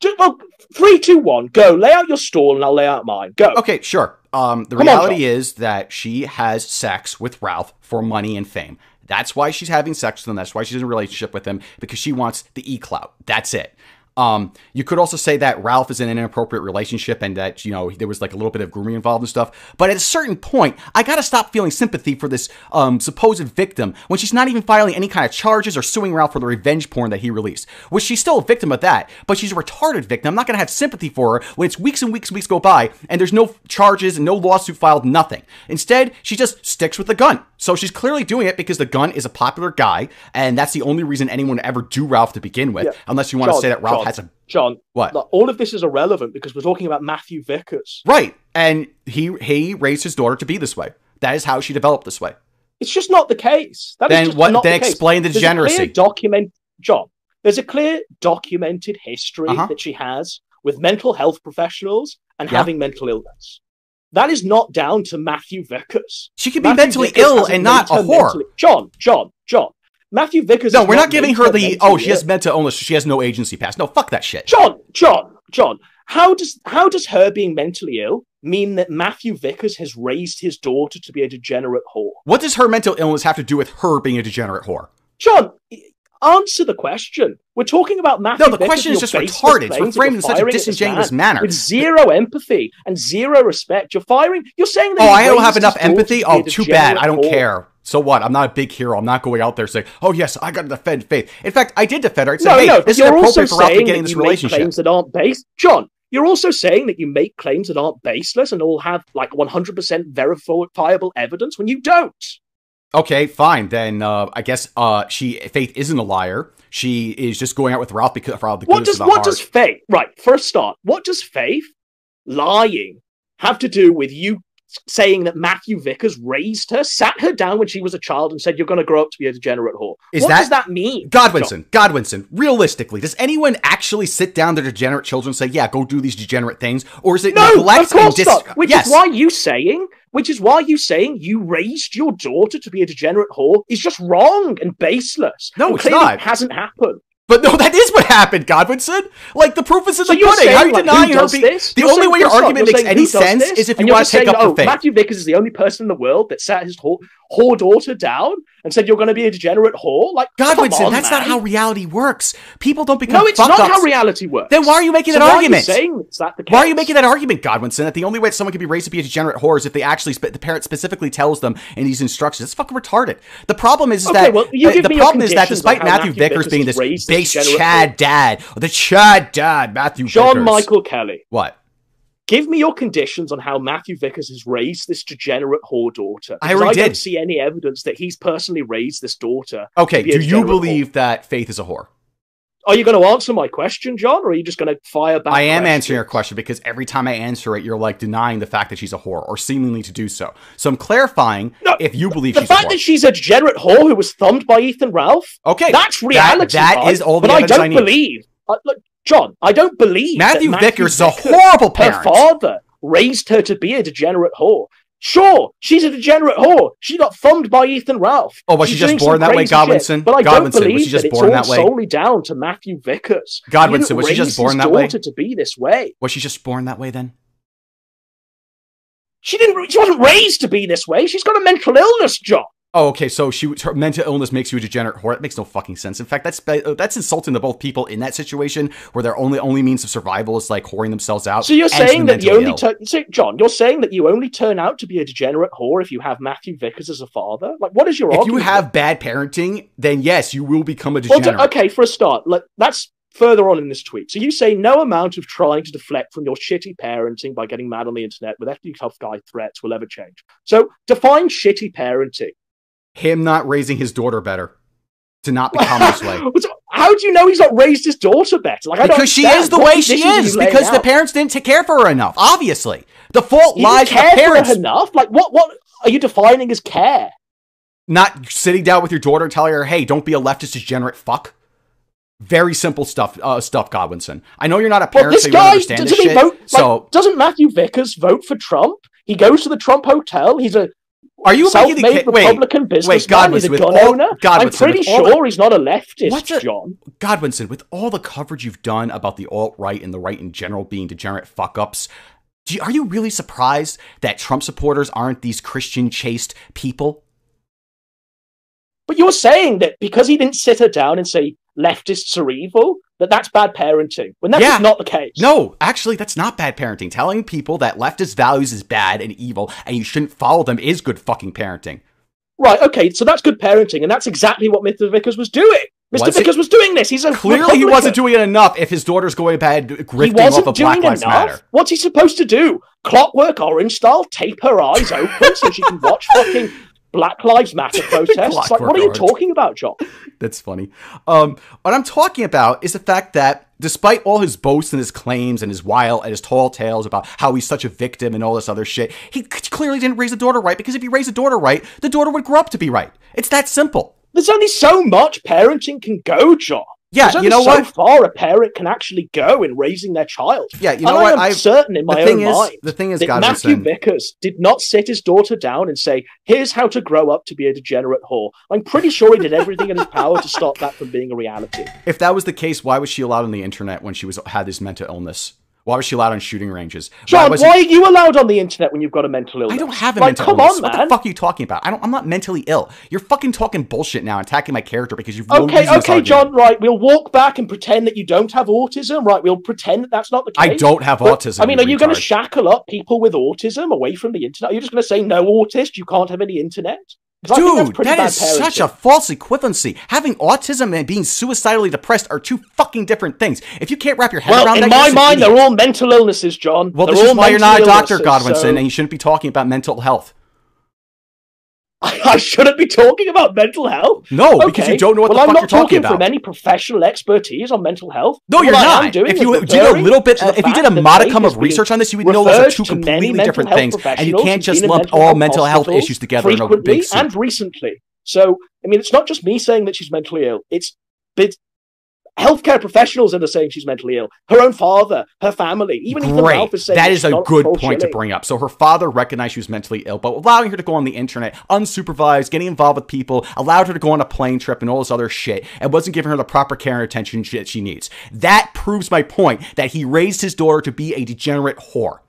[SPEAKER 2] Just, well, three, two, one, go. Lay out your stall, and I'll lay out mine. Go.
[SPEAKER 1] Okay, sure. Um, the
[SPEAKER 2] Come
[SPEAKER 1] reality
[SPEAKER 2] John.
[SPEAKER 1] is that she has sex with Ralph for money and fame. That's why she's having sex with him. That's why she's in a relationship with him because she wants the e clout. That's it. Um, you could also say that Ralph is in an inappropriate relationship and that, you know, there was like a little bit of grooming involved and stuff. But at a certain point, I gotta stop feeling sympathy for this um, supposed victim when she's not even filing any kind of charges or suing Ralph for the revenge porn that he released. Which she's still a victim of that, but she's a retarded victim. I'm not gonna have sympathy for her when it's weeks and weeks and weeks go by and there's no charges and no lawsuit filed, nothing. Instead, she just sticks with the gunt. So she's clearly doing it because the gunt is a popular guy, and that's the only reason anyone would ever do Ralph to begin with,
[SPEAKER 2] Yeah.
[SPEAKER 1] unless you want to
[SPEAKER 2] John,
[SPEAKER 1] say that Ralph
[SPEAKER 2] John,
[SPEAKER 1] has a
[SPEAKER 2] John,
[SPEAKER 1] what?
[SPEAKER 2] look, all of this is irrelevant because we're talking about Matthew Vickers.
[SPEAKER 1] Right. And he he raised his daughter to be this way. That is how she developed this way.
[SPEAKER 2] It's just not the case. That is
[SPEAKER 1] Then
[SPEAKER 2] just
[SPEAKER 1] what-
[SPEAKER 2] not
[SPEAKER 1] then
[SPEAKER 2] the case.
[SPEAKER 1] explain the
[SPEAKER 2] There's a clear
[SPEAKER 1] degeneracy.
[SPEAKER 2] document, John. There's a clear documented history
[SPEAKER 1] Uh-huh.
[SPEAKER 2] that she has with mental health professionals and
[SPEAKER 1] Yeah.
[SPEAKER 2] having mental illness. That is not down to Matthew Vickers.
[SPEAKER 1] She could be
[SPEAKER 2] Matthew
[SPEAKER 1] mentally
[SPEAKER 2] Vickers
[SPEAKER 1] ill and not
[SPEAKER 2] made
[SPEAKER 1] a
[SPEAKER 2] her
[SPEAKER 1] whore.
[SPEAKER 2] mentally- John, John, John. Matthew Vickers.
[SPEAKER 1] No, we're not giving her the oh, she has mental illness, she has no agency pass. No, fuck that shit.
[SPEAKER 2] John, John, John. How does how does her being mentally ill mean that Matthew Vickers has raised his daughter to be a degenerate whore?
[SPEAKER 1] What does her mental illness have to do with her being a degenerate whore?
[SPEAKER 2] John, answer the question. We're talking about Matthew.
[SPEAKER 1] No, the
[SPEAKER 2] Vickers
[SPEAKER 1] question is just retarded.
[SPEAKER 2] That
[SPEAKER 1] framed in such a
[SPEAKER 2] firing at this
[SPEAKER 1] disingenuous
[SPEAKER 2] man
[SPEAKER 1] manner.
[SPEAKER 2] with zero empathy and zero respect. You're firing. You're saying that.
[SPEAKER 1] Oh, I don't have enough empathy? Oh, too bad. I don't
[SPEAKER 2] whore.
[SPEAKER 1] care. So what? I'm not a big hero. I'm not going out there saying, oh, yes, I got to defend Faith. In fact, I did defend her. I said,
[SPEAKER 2] No,
[SPEAKER 1] hey,
[SPEAKER 2] no.
[SPEAKER 1] this
[SPEAKER 2] you're also
[SPEAKER 1] inappropriate for Ralph to
[SPEAKER 2] saying
[SPEAKER 1] get in
[SPEAKER 2] that
[SPEAKER 1] this
[SPEAKER 2] you make
[SPEAKER 1] relationship.
[SPEAKER 2] claims that aren't based. John, you're also saying that you make claims that aren't baseless and all have like 100% verifiable evidence when you don't.
[SPEAKER 1] Okay, fine. Then uh, I guess uh, she Faith isn't a liar. She is just going out with Ralph because for all the
[SPEAKER 2] What does
[SPEAKER 1] of
[SPEAKER 2] what
[SPEAKER 1] heart.
[SPEAKER 2] does faith right first start? What does faith lying have to do with you saying that Matthew Vickers raised her, sat her down when she was a child, and said you're going to grow up to be a degenerate whore?
[SPEAKER 1] Is
[SPEAKER 2] what
[SPEAKER 1] that-
[SPEAKER 2] does that mean? John?
[SPEAKER 1] Godwinson, Godwinson, realistically, does anyone actually sit down their degenerate children and say, yeah, go do these degenerate things? Or is it
[SPEAKER 2] No, of course
[SPEAKER 1] dis-
[SPEAKER 2] not. Which
[SPEAKER 1] yes.
[SPEAKER 2] is why you saying, which is why you saying you raised your daughter to be a degenerate whore is just wrong and baseless.
[SPEAKER 1] No,
[SPEAKER 2] And
[SPEAKER 1] it's not.
[SPEAKER 2] It hasn't happened.
[SPEAKER 1] But no, that is what happened, Godwinson. Like the proof is in
[SPEAKER 2] So
[SPEAKER 1] the pudding.
[SPEAKER 2] saying,
[SPEAKER 1] How are you
[SPEAKER 2] like,
[SPEAKER 1] denying her?
[SPEAKER 2] does
[SPEAKER 1] Be-
[SPEAKER 2] this?
[SPEAKER 1] the
[SPEAKER 2] You're
[SPEAKER 1] only
[SPEAKER 2] saying-
[SPEAKER 1] way your argument makes
[SPEAKER 2] saying,
[SPEAKER 1] any sense
[SPEAKER 2] this?
[SPEAKER 1] is if you want to take up
[SPEAKER 2] oh,
[SPEAKER 1] for Faith.
[SPEAKER 2] Matthew Vickers is the only person in the world that sat his whore, whore daughter down and said you're going to be a degenerate whore. Like
[SPEAKER 1] Godwinson,
[SPEAKER 2] on,
[SPEAKER 1] that's not how reality works. People don't become
[SPEAKER 2] No, it's not
[SPEAKER 1] ups.
[SPEAKER 2] how reality works.
[SPEAKER 1] Then why are you making
[SPEAKER 2] So
[SPEAKER 1] that
[SPEAKER 2] why
[SPEAKER 1] argument?
[SPEAKER 2] Are you saying it's that the case?
[SPEAKER 1] Why are you making that argument, Godwinson? That the only way someone can be raised to be a degenerate whore is if they actually the parent specifically tells them in these instructions. It's fucking retarded. The problem is, is
[SPEAKER 2] Okay,
[SPEAKER 1] that
[SPEAKER 2] well, you
[SPEAKER 1] the, the problem is that despite Matthew,
[SPEAKER 2] Matthew
[SPEAKER 1] Vickers
[SPEAKER 2] Vickers
[SPEAKER 1] being this base Chad dad, the Chad dad, Matthew
[SPEAKER 2] John
[SPEAKER 1] Vickers.
[SPEAKER 2] Michael Kelly?
[SPEAKER 1] What?
[SPEAKER 2] Give me your conditions on how Matthew Vickers has raised this degenerate whore daughter.
[SPEAKER 1] I already
[SPEAKER 2] I don't see any evidence that he's personally raised this daughter.
[SPEAKER 1] Okay,
[SPEAKER 2] to be a
[SPEAKER 1] do you believe that Faith is a whore?
[SPEAKER 2] Are you going to answer my question, John, or are you just going to fire back?
[SPEAKER 1] I am
[SPEAKER 2] questions?
[SPEAKER 1] answering your question because every time I answer it, you're like denying the fact that she's a whore or seemingly to do so. So I'm clarifying
[SPEAKER 2] No,
[SPEAKER 1] if you believe
[SPEAKER 2] The
[SPEAKER 1] she's a
[SPEAKER 2] fact
[SPEAKER 1] whore.
[SPEAKER 2] that she's a degenerate whore who was thumbed by Ethan Ralph,
[SPEAKER 1] okay,
[SPEAKER 2] that's reality.
[SPEAKER 1] that
[SPEAKER 2] right?
[SPEAKER 1] is all the
[SPEAKER 2] But I don't
[SPEAKER 1] I
[SPEAKER 2] believe. Uh, look, John, I don't believe
[SPEAKER 1] Matthew
[SPEAKER 2] that
[SPEAKER 1] Vickers is a
[SPEAKER 2] horrible
[SPEAKER 1] horrible
[SPEAKER 2] Her father raised her to be a degenerate whore. Sure, she's a degenerate whore. She got thumbed by Ethan Ralph.
[SPEAKER 1] Oh, was she
[SPEAKER 2] She's
[SPEAKER 1] just born that way, Godwinson?
[SPEAKER 2] shit, But I
[SPEAKER 1] Godwinson, was
[SPEAKER 2] don't believe
[SPEAKER 1] she just
[SPEAKER 2] that it's
[SPEAKER 1] born
[SPEAKER 2] all
[SPEAKER 1] that way?
[SPEAKER 2] solely down to Matthew Vickers.
[SPEAKER 1] Godwinson, was she just born that way?
[SPEAKER 2] to be this way.
[SPEAKER 1] Was she just born that way then?
[SPEAKER 2] She didn't. She wasn't raised to be this way. She's got a mental illness, John.
[SPEAKER 1] Oh, okay. So she her mental illness makes you a degenerate whore. That makes no fucking sense. In fact, that's uh, that's insulting to both people in that situation where their only only means of survival is like whoring themselves out.
[SPEAKER 2] So you're saying that the only turn, so John, you're saying that you only turn out to be a degenerate whore if you have Matthew Vickers as a father. Like, what is your
[SPEAKER 1] if you have bad parenting, then yes, you will become a
[SPEAKER 2] Well,
[SPEAKER 1] degenerate.
[SPEAKER 2] d- okay, for a start, like that's further on in this tweet. So you say no amount of trying to deflect from your shitty parenting by getting mad on the internet with FD tough guy threats will ever change. So define shitty parenting.
[SPEAKER 1] Him not raising his daughter better to not become this way.
[SPEAKER 2] How do you know he's not raised his daughter better? Like, I don't
[SPEAKER 1] Because she is the way she is. Because the parents didn't take care for her enough. Obviously, the fault
[SPEAKER 2] You
[SPEAKER 1] lies with the
[SPEAKER 2] care for
[SPEAKER 1] parents.
[SPEAKER 2] her enough. Like, what? What are you defining as care?
[SPEAKER 1] Not sitting down with your daughter and telling her, "Hey, don't be a leftist degenerate fuck." Very simple stuff, uh, stuff, Godwinson. I know you're not a
[SPEAKER 2] Well,
[SPEAKER 1] parent,
[SPEAKER 2] this
[SPEAKER 1] so you
[SPEAKER 2] guy
[SPEAKER 1] understand
[SPEAKER 2] doesn't
[SPEAKER 1] this shit.
[SPEAKER 2] vote? Like,
[SPEAKER 1] so,
[SPEAKER 2] doesn't Matthew Vickers vote for Trump? He goes to the Trump hotel. He's a
[SPEAKER 1] are you making the
[SPEAKER 2] self-made
[SPEAKER 1] ca- wait?
[SPEAKER 2] Republican businessman.
[SPEAKER 1] Godwinson,
[SPEAKER 2] He's a
[SPEAKER 1] with
[SPEAKER 2] gun
[SPEAKER 1] all-
[SPEAKER 2] owner. I'm pretty sure he's not a leftist,
[SPEAKER 1] What's a-
[SPEAKER 2] John.
[SPEAKER 1] Godwinson, with all the coverage you've done about the alt right and the right in general being degenerate fuck ups, you, are you really surprised that Trump supporters aren't these Christian chaste people?
[SPEAKER 2] But you're saying that because he didn't sit her down and say leftists are evil, that that's bad parenting. When that's
[SPEAKER 1] Yeah.
[SPEAKER 2] not the case.
[SPEAKER 1] No, actually, that's not bad parenting. Telling people that leftist values is bad and evil and you shouldn't follow them is good fucking parenting.
[SPEAKER 2] Right, okay, so that's good parenting, and that's exactly what Mr. Vickers was doing. Mr.
[SPEAKER 1] Was it?
[SPEAKER 2] Vickers was doing this. He's a
[SPEAKER 1] Clearly, he wasn't doing it enough if his daughter's going bad grifting off of Black Lives
[SPEAKER 2] enough.
[SPEAKER 1] Matter.
[SPEAKER 2] What's he supposed to do? Clockwork Orange style, tape her eyes open so she can watch fucking Black Lives Matter protests? like, what are you
[SPEAKER 1] Orange.
[SPEAKER 2] talking about, John?
[SPEAKER 1] That's funny. Um, what I'm talking about is the fact that despite all his boasts and his claims and his wild and his tall tales about how he's such a victim and all this other shit, he clearly didn't raise the daughter right because if he raised the daughter right, the daughter would grow up to be right. It's that simple.
[SPEAKER 2] There's only so much parenting can go, John.
[SPEAKER 1] Yeah, you know
[SPEAKER 2] so
[SPEAKER 1] what?
[SPEAKER 2] far a parent can actually go in raising their child.
[SPEAKER 1] Yeah, you
[SPEAKER 2] and
[SPEAKER 1] know
[SPEAKER 2] I
[SPEAKER 1] what?
[SPEAKER 2] am
[SPEAKER 1] I've-
[SPEAKER 2] certain in
[SPEAKER 1] the
[SPEAKER 2] my
[SPEAKER 1] thing
[SPEAKER 2] own
[SPEAKER 1] is-
[SPEAKER 2] mind
[SPEAKER 1] the thing is,
[SPEAKER 2] that Matthew
[SPEAKER 1] Godwinson-
[SPEAKER 2] Vickers did not sit his daughter down and say, "Here's how to grow up to be a degenerate whore." I'm pretty sure he did everything in his power to stop that from being a reality.
[SPEAKER 1] If that was the case, why was she allowed on the internet when she was had this mental illness? Why was she allowed on shooting ranges?
[SPEAKER 2] John,
[SPEAKER 1] was
[SPEAKER 2] why, are you allowed on the internet when you've got a mental illness?
[SPEAKER 1] I don't have a
[SPEAKER 2] like,
[SPEAKER 1] mental
[SPEAKER 2] come
[SPEAKER 1] illness.
[SPEAKER 2] on,
[SPEAKER 1] what
[SPEAKER 2] man.
[SPEAKER 1] the fuck are you talking about? I don't. I'm not mentally ill. You're fucking talking bullshit now, attacking my character because you've
[SPEAKER 2] Okay, okay. John. Right, we'll walk back and pretend that you don't have autism. Right, we'll pretend that that's not the case.
[SPEAKER 1] I don't have
[SPEAKER 2] But,
[SPEAKER 1] autism.
[SPEAKER 2] I mean, are you going to shackle up people with autism away from the internet? Are you just going to say no autist? You can't have any internet? 'Cause I that's
[SPEAKER 1] Dude, that is such a false equivalency. Having autism and being suicidally depressed are two fucking different things. If you can't wrap your head
[SPEAKER 2] Well,
[SPEAKER 1] around
[SPEAKER 2] in
[SPEAKER 1] that,
[SPEAKER 2] my mind, they're all mental illnesses, John.
[SPEAKER 1] Well,
[SPEAKER 2] They're
[SPEAKER 1] this is why you're not a doctor, Godwinson,
[SPEAKER 2] so-
[SPEAKER 1] and you shouldn't be talking about mental health.
[SPEAKER 2] I shouldn't be talking about mental health.
[SPEAKER 1] No, because you don't know what
[SPEAKER 2] well,
[SPEAKER 1] the
[SPEAKER 2] I'm
[SPEAKER 1] fuck
[SPEAKER 2] not
[SPEAKER 1] you're talking
[SPEAKER 2] talking
[SPEAKER 1] about.
[SPEAKER 2] from any professional expertise on mental health.
[SPEAKER 1] No, you're not. If you did a little bit, if you did a modicum of research on this, you would know those are two completely different things, and you can't just lump all mental health issues together in a big soup.
[SPEAKER 2] and recently. So, I mean, it's not just me saying that she's mentally ill. It's healthcare professionals are saying she's mentally ill. Her own father, her family, even Ethan
[SPEAKER 1] Great.
[SPEAKER 2] Ralph is saying
[SPEAKER 1] That
[SPEAKER 2] that
[SPEAKER 1] is a good point to bring up. So her father recognized she was mentally ill, but allowing her to go on the internet unsupervised, getting involved with people, allowed her to go on a plane trip and all this other shit, and wasn't giving her the proper care and attention that she needs. That proves my point that he raised his daughter to be a degenerate whore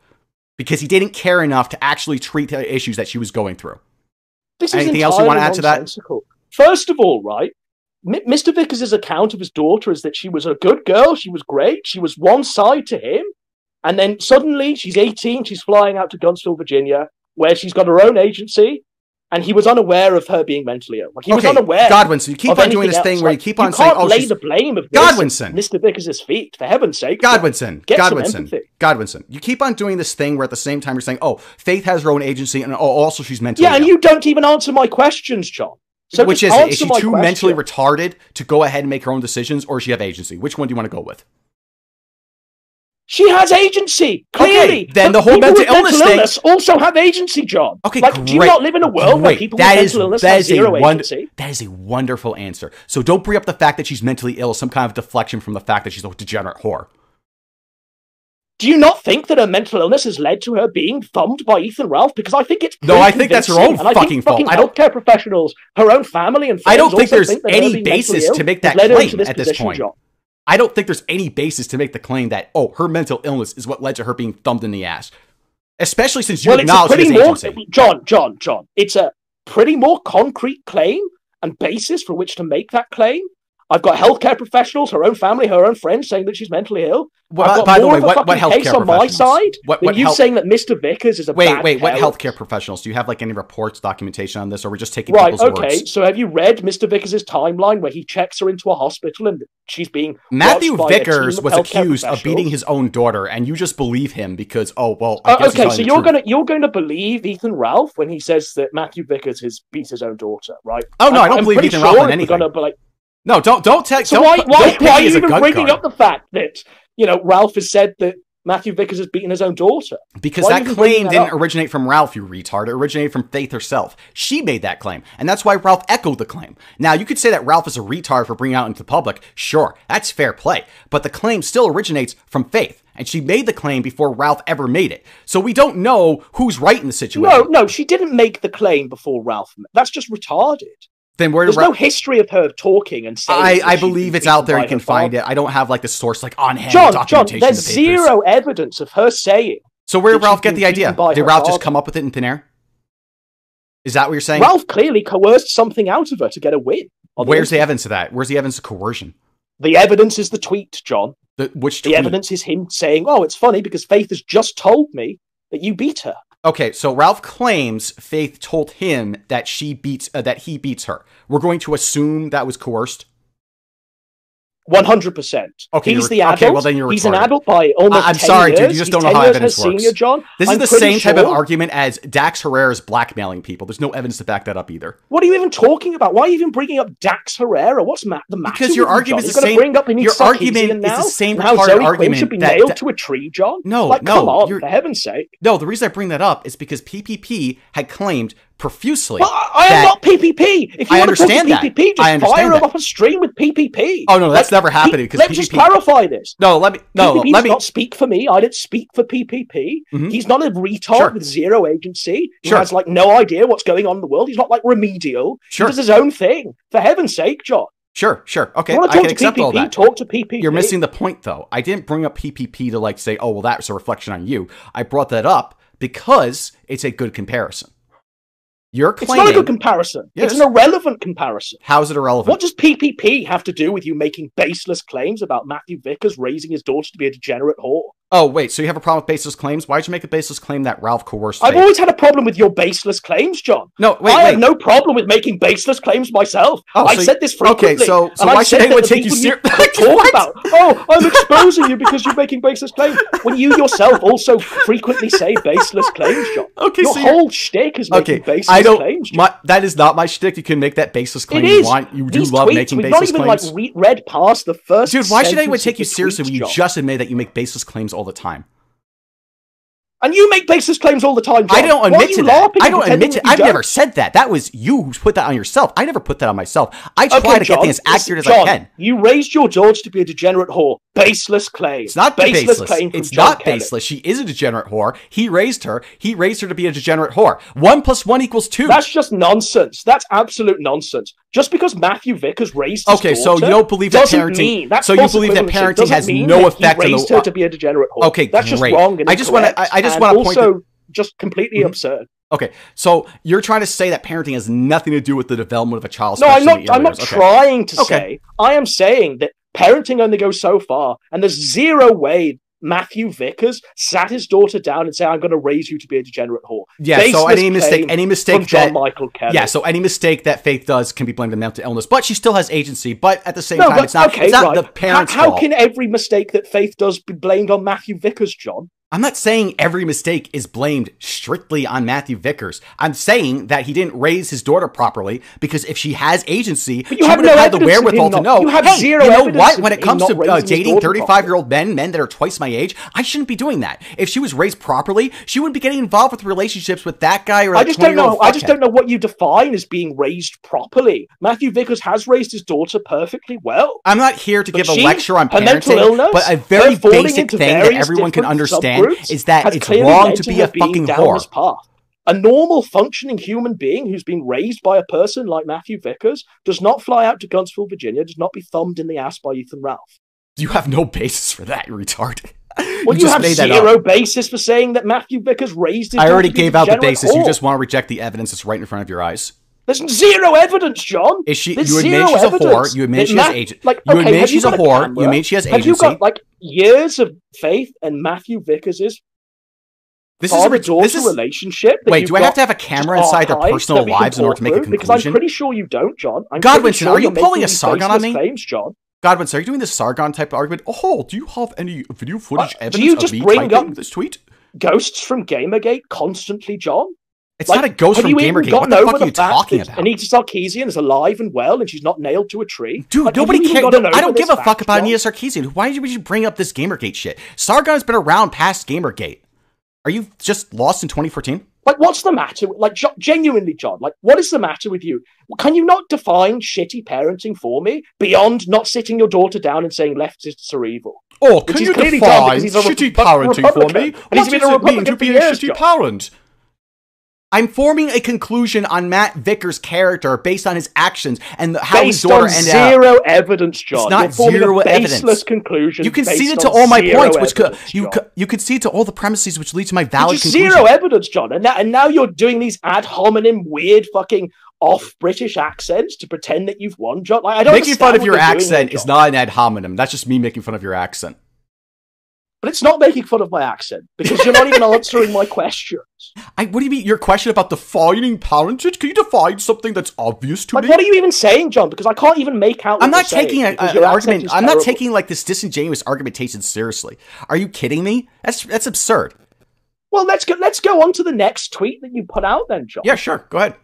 [SPEAKER 1] because he didn't care enough to actually treat the issues that she was going through.
[SPEAKER 2] This
[SPEAKER 1] Anything
[SPEAKER 2] is
[SPEAKER 1] else you wanna
[SPEAKER 2] entirely
[SPEAKER 1] add to that?
[SPEAKER 2] First of all, right, Mr. Vickers' account of his daughter is that she was a good girl, she was great, she was one side to him, and then suddenly she's 18, she's flying out to Gunsville, Virginia, where she's got her own agency, and he was unaware of her being mentally ill. Like he was
[SPEAKER 1] Okay,
[SPEAKER 2] unaware.
[SPEAKER 1] Godwin, so you keep on doing this
[SPEAKER 2] else.
[SPEAKER 1] thing where you keep on
[SPEAKER 2] you
[SPEAKER 1] saying, "Oh,
[SPEAKER 2] lay
[SPEAKER 1] she's
[SPEAKER 2] the blame of
[SPEAKER 1] Godwinson.
[SPEAKER 2] Mr. Vickers' feet, for heaven's sake.
[SPEAKER 1] Godwinson, Godwinson. Godwinson. You keep on doing this thing where at the same time you're saying, "Oh, Faith has her own agency, and oh, also she's mentally ill.
[SPEAKER 2] Yeah, and you don't even answer my questions, John. So
[SPEAKER 1] Which is it? Is she too
[SPEAKER 2] question.
[SPEAKER 1] mentally retarded to go ahead and make her own decisions, or does she have agency? Which one do you want to go with?
[SPEAKER 2] She has agency, clearly.
[SPEAKER 1] then
[SPEAKER 2] But
[SPEAKER 1] the whole mental illness thing-
[SPEAKER 2] illness also have agency, John.
[SPEAKER 1] Okay,
[SPEAKER 2] like,
[SPEAKER 1] great.
[SPEAKER 2] do you not live in a world where people
[SPEAKER 1] That
[SPEAKER 2] with
[SPEAKER 1] is-
[SPEAKER 2] mental illness
[SPEAKER 1] that
[SPEAKER 2] have
[SPEAKER 1] is a
[SPEAKER 2] zero
[SPEAKER 1] won-
[SPEAKER 2] agency?
[SPEAKER 1] That is a wonderful answer. So don't bring up the fact that she's mentally ill, some kind of deflection from the fact that she's a degenerate whore.
[SPEAKER 2] Do you not think that her mental illness has led to her being thumbed by Ethan Ralph? Because I think it's
[SPEAKER 1] No, I think that's her own
[SPEAKER 2] I
[SPEAKER 1] fucking fault.
[SPEAKER 2] fucking
[SPEAKER 1] I don't-
[SPEAKER 2] healthcare professionals, her own family and friends
[SPEAKER 1] I don't think there's
[SPEAKER 2] her
[SPEAKER 1] any basis to make that claim
[SPEAKER 2] this
[SPEAKER 1] at this point.
[SPEAKER 2] John.
[SPEAKER 1] I don't think there's any basis to make the claim that, oh, her mental illness is what led to her being thumbed in the ass. Especially since you
[SPEAKER 2] Well, it's
[SPEAKER 1] acknowledge
[SPEAKER 2] pretty more
[SPEAKER 1] agency.
[SPEAKER 2] John, John, John. It's a pretty more concrete claim and basis for which to make that claim. I've got healthcare professionals, her own family, her own friends saying that she's mentally ill.
[SPEAKER 1] Well,
[SPEAKER 2] I've got
[SPEAKER 1] by the
[SPEAKER 2] more
[SPEAKER 1] way,
[SPEAKER 2] of a
[SPEAKER 1] what- what
[SPEAKER 2] fucking case on my side
[SPEAKER 1] What-
[SPEAKER 2] than
[SPEAKER 1] what
[SPEAKER 2] you
[SPEAKER 1] health-
[SPEAKER 2] saying that Mr. Vickers is a
[SPEAKER 1] Wait,
[SPEAKER 2] bad
[SPEAKER 1] wait, what
[SPEAKER 2] parent.
[SPEAKER 1] healthcare professionals? Do you have like any reports, documentation on this, or are we just taking?
[SPEAKER 2] Right,
[SPEAKER 1] people's
[SPEAKER 2] okay.
[SPEAKER 1] words?
[SPEAKER 2] So have you read Mr. Vickers' timeline where he checks her into a hospital and she's being
[SPEAKER 1] Matthew
[SPEAKER 2] watched by a
[SPEAKER 1] Vickers was accused of beating his own daughter, and you just believe him because, oh, well, I
[SPEAKER 2] Uh, okay, so
[SPEAKER 1] the
[SPEAKER 2] you're
[SPEAKER 1] truth.
[SPEAKER 2] gonna you're going to believe Ethan Ralph when he says that Matthew Vickers has beat his own daughter, right?
[SPEAKER 1] Oh, no, I don't
[SPEAKER 2] I'm
[SPEAKER 1] believe
[SPEAKER 2] pretty
[SPEAKER 1] Ethan
[SPEAKER 2] sure
[SPEAKER 1] Ralph in anything.
[SPEAKER 2] Gonna, be like,
[SPEAKER 1] No, don't don't take.
[SPEAKER 2] so
[SPEAKER 1] don't,
[SPEAKER 2] why why why are you even bringing up the fact that you know Ralph has said that Matthew Vickers has beaten his own daughter?
[SPEAKER 1] Because
[SPEAKER 2] Why
[SPEAKER 1] that
[SPEAKER 2] you even bringing
[SPEAKER 1] claim
[SPEAKER 2] that
[SPEAKER 1] didn't
[SPEAKER 2] up?
[SPEAKER 1] originate from Ralph, you retard. It originated from Faith herself. She made that claim, and that's why Ralph echoed the claim. Now, you could say that Ralph is a retard for bringing it out into the public. Sure, that's fair play. But the claim still originates from Faith, and she made the claim before Ralph ever made it. So we don't know who's right in the situation.
[SPEAKER 2] No, no, she didn't make the claim before Ralph. That's just retarded.
[SPEAKER 1] Then where
[SPEAKER 2] There's
[SPEAKER 1] Ralph?
[SPEAKER 2] no history of her talking and saying.
[SPEAKER 1] I, I believe it's out there. You can find
[SPEAKER 2] father.
[SPEAKER 1] it. I don't have like the source, like on hand
[SPEAKER 2] John, John, there's
[SPEAKER 1] the
[SPEAKER 2] zero evidence of her saying.
[SPEAKER 1] So where did Ralph get the idea? Did Ralph just come up with it in thin air? Is that what you're saying?
[SPEAKER 2] Ralph clearly coerced something out of her to get a win. on the
[SPEAKER 1] Where's the evidence of that? Where's the evidence of coercion?
[SPEAKER 2] The evidence is the tweet, John.
[SPEAKER 1] The, which
[SPEAKER 2] The evidence is him saying, "Oh, it's funny because Faith has just told me that you beat her."
[SPEAKER 1] Okay, so Ralph claims Faith told him that she beats uh, that he beats her. We're going to assume that was coerced.
[SPEAKER 2] One hundred percent.
[SPEAKER 1] Okay,
[SPEAKER 2] he's the adult.
[SPEAKER 1] okay, well, then you're
[SPEAKER 2] he's an adult by almost.
[SPEAKER 1] I- I'm
[SPEAKER 2] 10
[SPEAKER 1] sorry, dude, you just
[SPEAKER 2] He's
[SPEAKER 1] don't know how
[SPEAKER 2] years
[SPEAKER 1] evidence works.
[SPEAKER 2] Senior John.
[SPEAKER 1] This
[SPEAKER 2] I'm
[SPEAKER 1] is the
[SPEAKER 2] pretty
[SPEAKER 1] same type of argument as Dax Herrera is blackmailing people. There's no evidence to back that up either.
[SPEAKER 2] What are you even talking about? Why are you even bringing up Dax Herrera? What's ma- the matter?
[SPEAKER 1] Because your
[SPEAKER 2] you,
[SPEAKER 1] argument is the same-
[SPEAKER 2] Bring up
[SPEAKER 1] your argument
[SPEAKER 2] Sarkeesian
[SPEAKER 1] is the same
[SPEAKER 2] and how
[SPEAKER 1] retarded
[SPEAKER 2] Zoe
[SPEAKER 1] argument
[SPEAKER 2] should be
[SPEAKER 1] that-
[SPEAKER 2] nailed
[SPEAKER 1] that-
[SPEAKER 2] to a tree, John.
[SPEAKER 1] No,
[SPEAKER 2] like
[SPEAKER 1] no,
[SPEAKER 2] come on, for heaven's sake.
[SPEAKER 1] No, the reason I bring that up is because PPP had claimed profusely.
[SPEAKER 2] Well, I, am not PPP. If you
[SPEAKER 1] I
[SPEAKER 2] want to to
[SPEAKER 1] understand that.
[SPEAKER 2] PPP,
[SPEAKER 1] I
[SPEAKER 2] just fire
[SPEAKER 1] that.
[SPEAKER 2] them up a stream with PPP.
[SPEAKER 1] Oh, no, that's
[SPEAKER 2] Like,
[SPEAKER 1] never happening, 'cause
[SPEAKER 2] Let's just clarify this.
[SPEAKER 1] no, let me no,
[SPEAKER 2] PPP
[SPEAKER 1] let
[SPEAKER 2] does
[SPEAKER 1] me
[SPEAKER 2] not speak for me. I didn't speak for PPP.
[SPEAKER 1] Mhm.
[SPEAKER 2] He's not a retard
[SPEAKER 1] Sure.
[SPEAKER 2] with zero agency. He
[SPEAKER 1] Sure.
[SPEAKER 2] has like no idea what's going on in the world. He's not like remedial.
[SPEAKER 1] Sure.
[SPEAKER 2] He does his own thing. For heaven's sake, John.
[SPEAKER 1] Sure, sure. Okay, I
[SPEAKER 2] to
[SPEAKER 1] can
[SPEAKER 2] to
[SPEAKER 1] accept all
[SPEAKER 2] PPP?
[SPEAKER 1] that.
[SPEAKER 2] Talk to PPP.
[SPEAKER 1] You're missing the point though. I didn't bring up PPP to like say, "Oh, well that's a reflection on you." I brought that up because it's a good comparison. You're
[SPEAKER 2] It's not a good comparison.
[SPEAKER 1] Yes.
[SPEAKER 2] It's an irrelevant comparison.
[SPEAKER 1] How is it irrelevant?
[SPEAKER 2] What does PPP have to do with you making baseless claims about Matthew Vickers raising his daughter to be a degenerate whore?
[SPEAKER 1] Oh, wait, so you have a problem with baseless claims? Why'd you make a baseless claim that Ralph coerced
[SPEAKER 2] I've
[SPEAKER 1] Faith?
[SPEAKER 2] always had a problem with your baseless claims, John.
[SPEAKER 1] No, wait,
[SPEAKER 2] I
[SPEAKER 1] wait.
[SPEAKER 2] have no problem with making baseless claims myself.
[SPEAKER 1] Oh,
[SPEAKER 2] I've
[SPEAKER 1] so
[SPEAKER 2] said this
[SPEAKER 1] you- okay,
[SPEAKER 2] frequently.
[SPEAKER 1] so- so why should anyone take you
[SPEAKER 2] people
[SPEAKER 1] ser-
[SPEAKER 2] talk about, oh, I'm exposing you because you're making baseless claims. When you yourself also frequently say baseless claims, John.
[SPEAKER 1] Okay,
[SPEAKER 2] your
[SPEAKER 1] so
[SPEAKER 2] whole shtick is making
[SPEAKER 1] Okay,
[SPEAKER 2] baseless
[SPEAKER 1] I don't.
[SPEAKER 2] claims. John.
[SPEAKER 1] My, that is not my shtick. You can make that baseless claim you
[SPEAKER 2] is.
[SPEAKER 1] want. You do
[SPEAKER 2] These
[SPEAKER 1] love
[SPEAKER 2] tweets,
[SPEAKER 1] making
[SPEAKER 2] we've not even like re- read past the first.
[SPEAKER 1] Dude, why should anyone take you seriously when you just admit that you make baseless claims all the time?
[SPEAKER 2] And you make baseless claims all the time. John.
[SPEAKER 1] I don't admit to that. I don't admit to. I've
[SPEAKER 2] don't?
[SPEAKER 1] never said that. That was you who put that on yourself. I never put that on myself. I try
[SPEAKER 2] Okay,
[SPEAKER 1] to
[SPEAKER 2] John,
[SPEAKER 1] get things as accurate as
[SPEAKER 2] John,
[SPEAKER 1] I can.
[SPEAKER 2] You raised your George to be a degenerate whore. Baseless claim.
[SPEAKER 1] It's not
[SPEAKER 2] baseless.
[SPEAKER 1] baseless. It's not
[SPEAKER 2] Kelly.
[SPEAKER 1] baseless. She is a degenerate whore. He raised her. He raised her to be a degenerate whore. One plus one equals two.
[SPEAKER 2] That's just nonsense. That's absolute nonsense. Just because Matthew Vickers raised his
[SPEAKER 1] Okay, so you don't believe that parenting-
[SPEAKER 2] mean that's
[SPEAKER 1] so you believe that parenting has no
[SPEAKER 2] that
[SPEAKER 1] effect on the-
[SPEAKER 2] raised her to be a degenerate whore.
[SPEAKER 1] Okay,
[SPEAKER 2] that's just
[SPEAKER 1] great.
[SPEAKER 2] wrong. And
[SPEAKER 1] I just wanna- I- I just wanna point
[SPEAKER 2] also just completely
[SPEAKER 1] Mhm.
[SPEAKER 2] absurd.
[SPEAKER 1] Okay, so you're trying to say that parenting has nothing to do with the development of a child.
[SPEAKER 2] No, I'm not. I'm not.
[SPEAKER 1] Okay.
[SPEAKER 2] trying to
[SPEAKER 1] Okay.
[SPEAKER 2] say. I am saying that parenting only goes so far, and there's zero way Matthew Vickers sat his daughter down and said, "I'm going to raise you to be a degenerate whore."
[SPEAKER 1] Yeah, so any mistake, any mistake
[SPEAKER 2] John
[SPEAKER 1] that
[SPEAKER 2] Michael Kelly.
[SPEAKER 1] yeah, so any mistake that Faith does can be blamed on mental illness, but she still has agency. But at the same
[SPEAKER 2] no,
[SPEAKER 1] time,
[SPEAKER 2] but
[SPEAKER 1] it's not.
[SPEAKER 2] okay,
[SPEAKER 1] it's not
[SPEAKER 2] right.
[SPEAKER 1] the parents'
[SPEAKER 2] how, how can every mistake that Faith does be blamed on Matthew Vickers, John?
[SPEAKER 1] I'm not saying every mistake is blamed strictly on Matthew Vickers. I'm saying that he didn't raise his daughter properly because if she has agency,
[SPEAKER 2] you
[SPEAKER 1] she
[SPEAKER 2] have
[SPEAKER 1] would
[SPEAKER 2] no
[SPEAKER 1] have had the wherewithal to know.
[SPEAKER 2] you have
[SPEAKER 1] hey,
[SPEAKER 2] zero
[SPEAKER 1] you know what? When it comes to uh, dating 35 year old men, men that are twice my age, I shouldn't be doing that. If she was raised properly, she wouldn't be getting involved with relationships with that guy or
[SPEAKER 2] I just don't know. I just don't know what you define as being raised properly. Matthew Vickers has raised his daughter perfectly well.
[SPEAKER 1] I'm not here to give a lecture on parenting,
[SPEAKER 2] illness,
[SPEAKER 1] but a very basic thing that everyone can understand is that it's wrong to be a fucking whore.
[SPEAKER 2] path. A normal functioning human being who's been raised by a person like Matthew Vickers does not fly out to Guntsville, Virginia, does not be thumbed in the ass by Ethan Ralph.
[SPEAKER 1] You have no basis for that, you retard.
[SPEAKER 2] Well, you,
[SPEAKER 1] just
[SPEAKER 2] have
[SPEAKER 1] made that up.
[SPEAKER 2] zero basis for saying that Matthew Vickers raised his
[SPEAKER 1] I already
[SPEAKER 2] to be a
[SPEAKER 1] gave out the basis. You just want to reject the evidence that's right in front of your eyes.
[SPEAKER 2] There's zero evidence, John.
[SPEAKER 1] Is she?
[SPEAKER 2] There's
[SPEAKER 1] you admit she's a whore. You admit
[SPEAKER 2] that
[SPEAKER 1] she has
[SPEAKER 2] Matt-
[SPEAKER 1] agent.
[SPEAKER 2] like,
[SPEAKER 1] you
[SPEAKER 2] okay,
[SPEAKER 1] admit
[SPEAKER 2] have you
[SPEAKER 1] she's a whore.
[SPEAKER 2] camera?
[SPEAKER 1] You admit she has
[SPEAKER 2] Have you got like years of faith in Matthew Vickers'
[SPEAKER 1] this is a this is.
[SPEAKER 2] relationship?
[SPEAKER 1] Wait, do I have to have a camera inside their personal
[SPEAKER 2] that we can
[SPEAKER 1] lives in order to make a
[SPEAKER 2] conclusion? Because I'm pretty sure you don't, John. I'm
[SPEAKER 1] Godwinson,
[SPEAKER 2] sure
[SPEAKER 1] are you pulling a Sargon on me?
[SPEAKER 2] Claims, John.
[SPEAKER 1] Godwin, so are you doing this Sargon type of argument? Oh, do you have any video footage
[SPEAKER 2] Uh, do
[SPEAKER 1] evidence
[SPEAKER 2] you
[SPEAKER 1] of
[SPEAKER 2] just
[SPEAKER 1] me
[SPEAKER 2] bring up-
[SPEAKER 1] this tweet?
[SPEAKER 2] Ghosts from Gamergate constantly, John.
[SPEAKER 1] It's
[SPEAKER 2] Like,
[SPEAKER 1] not a ghost from Gamergate. What the fuck are you talking about?
[SPEAKER 2] Anita Sarkeesian is alive and well, and she's not nailed to a tree.
[SPEAKER 1] Dude,
[SPEAKER 2] Like,
[SPEAKER 1] nobody cares.
[SPEAKER 2] gotten
[SPEAKER 1] I don't give a fuck about Anita Sarkeesian. Why would you bring up this Gamergate shit? Sargon's been around past Gamergate. Are you just lost in 2014?
[SPEAKER 2] Like, what's the matter? Like, genuinely, John. Like, what is the matter with you? Can you not define shitty parenting for me beyond not sitting your daughter down and saying leftists are evil?
[SPEAKER 1] Oh, can you define shitty parenting for me? What does it mean to be a shitty parent? I'm forming a conclusion on Matt Vickers' character based on his actions and how his
[SPEAKER 2] Based
[SPEAKER 1] daughter
[SPEAKER 2] on
[SPEAKER 1] ended up.
[SPEAKER 2] zero evidence, John.
[SPEAKER 1] It's not zero
[SPEAKER 2] a baseless
[SPEAKER 1] evidence.
[SPEAKER 2] conclusion.
[SPEAKER 1] You can see it to all my points, which co- you co- you can see to all the premises which lead to my valid conclusion.
[SPEAKER 2] zero evidence, John. And now, and now you're doing these ad hominem, weird, fucking off British accents to pretend that you've won, John. Like, I don't
[SPEAKER 1] Making fun of your accent is not an ad hominem. That's just me making fun of your accent.
[SPEAKER 2] But it's not making fun of my accent because you're not even answering my questions.
[SPEAKER 1] I, what do you mean? Your question about defining parentage? Can you define something that's obvious to
[SPEAKER 2] Like,
[SPEAKER 1] me?
[SPEAKER 2] what are you even saying, John? Because I can't even make out. What
[SPEAKER 1] I'm not
[SPEAKER 2] you're saying
[SPEAKER 1] taking a, a- an argument. I'm not taking like this disingenuous argumentation seriously. Are you kidding me? That's that's absurd.
[SPEAKER 2] Well, let's go. Let's go on to the next tweet that you put out, then, John.
[SPEAKER 1] Yeah, sure. Go ahead.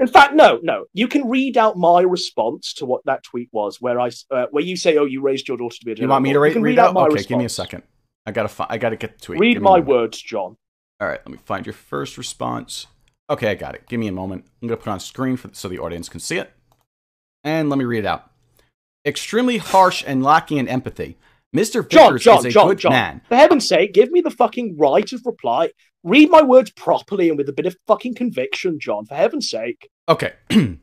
[SPEAKER 2] In fact, no, no. You can read out my response to what that tweet was, where I, uh, where you say, "Oh, you raised your daughter to be a."
[SPEAKER 1] You want me to
[SPEAKER 2] general."
[SPEAKER 1] read, read out?
[SPEAKER 2] my
[SPEAKER 1] Okay, give me a second. I gotta fi- I gotta get the tweet.
[SPEAKER 2] Read
[SPEAKER 1] Give me a
[SPEAKER 2] my
[SPEAKER 1] moment.
[SPEAKER 2] words, John.
[SPEAKER 1] All right, let me find your first response. Okay, I got it. Give me a moment. I'm gonna put it on screen for, so the audience can see it, and let me read it out. Extremely harsh and lacking in empathy. Mr.
[SPEAKER 2] John,
[SPEAKER 1] Vickers
[SPEAKER 2] John,
[SPEAKER 1] is a
[SPEAKER 2] John,
[SPEAKER 1] good
[SPEAKER 2] John.
[SPEAKER 1] man.
[SPEAKER 2] For heaven's sake, give me the fucking right of reply. Read my words properly and with a bit of fucking conviction, John. For heaven's sake.
[SPEAKER 1] Okay.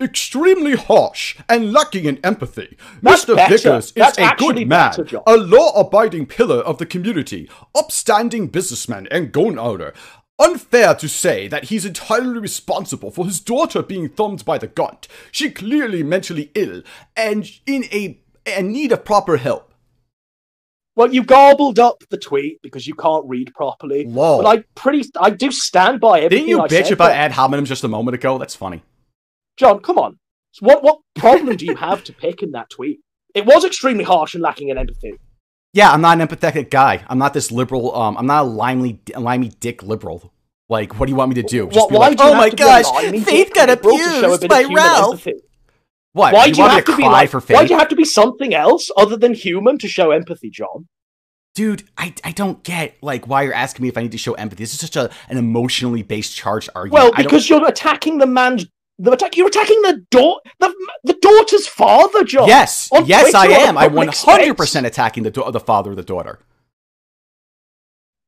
[SPEAKER 1] Extremely harsh and lacking in empathy.
[SPEAKER 2] That's
[SPEAKER 1] Mr.
[SPEAKER 2] better.
[SPEAKER 1] Vickers is a good man,
[SPEAKER 2] better,
[SPEAKER 1] a law-abiding pillar of the community, upstanding businessman and gun owner. Unfair to say that he's entirely responsible for his daughter being thumbed by the gunt. She clearly mentally ill and in a and need of proper help.
[SPEAKER 2] Well, you garbled up the tweet because you can't read properly.
[SPEAKER 1] Lol.
[SPEAKER 2] But I pretty, I do stand by everything
[SPEAKER 1] Didn't you
[SPEAKER 2] I
[SPEAKER 1] bitch
[SPEAKER 2] said
[SPEAKER 1] about ad hominems just a moment ago? That's funny.
[SPEAKER 2] John, come on. So what what problem do you have to pick in that tweet? It was extremely harsh and lacking in empathy.
[SPEAKER 1] Yeah, I'm not an empathetic guy. I'm not this liberal. Um, I'm not a limey, limey dick liberal. Like, what do you want me to do? Just
[SPEAKER 2] why
[SPEAKER 1] like,
[SPEAKER 2] do you
[SPEAKER 1] oh my
[SPEAKER 2] to be a
[SPEAKER 1] gosh, Faith got
[SPEAKER 2] liberal to show a
[SPEAKER 1] abused by Ralph. What?
[SPEAKER 2] Why
[SPEAKER 1] you
[SPEAKER 2] do you
[SPEAKER 1] want
[SPEAKER 2] have
[SPEAKER 1] to
[SPEAKER 2] to be
[SPEAKER 1] cry
[SPEAKER 2] like?
[SPEAKER 1] for
[SPEAKER 2] Why do you have to be something else other than human to show empathy, John?
[SPEAKER 1] Dude, I, I don't get like why you're asking me if I need to show empathy. This is such a an emotionally based charged argument.
[SPEAKER 2] Well, because you're attacking the man's. The attack, you're attacking the daughter, the, the daughter's father, John.
[SPEAKER 1] yes, yes, I am. I'm 100 percent attacking the da- the father of the daughter.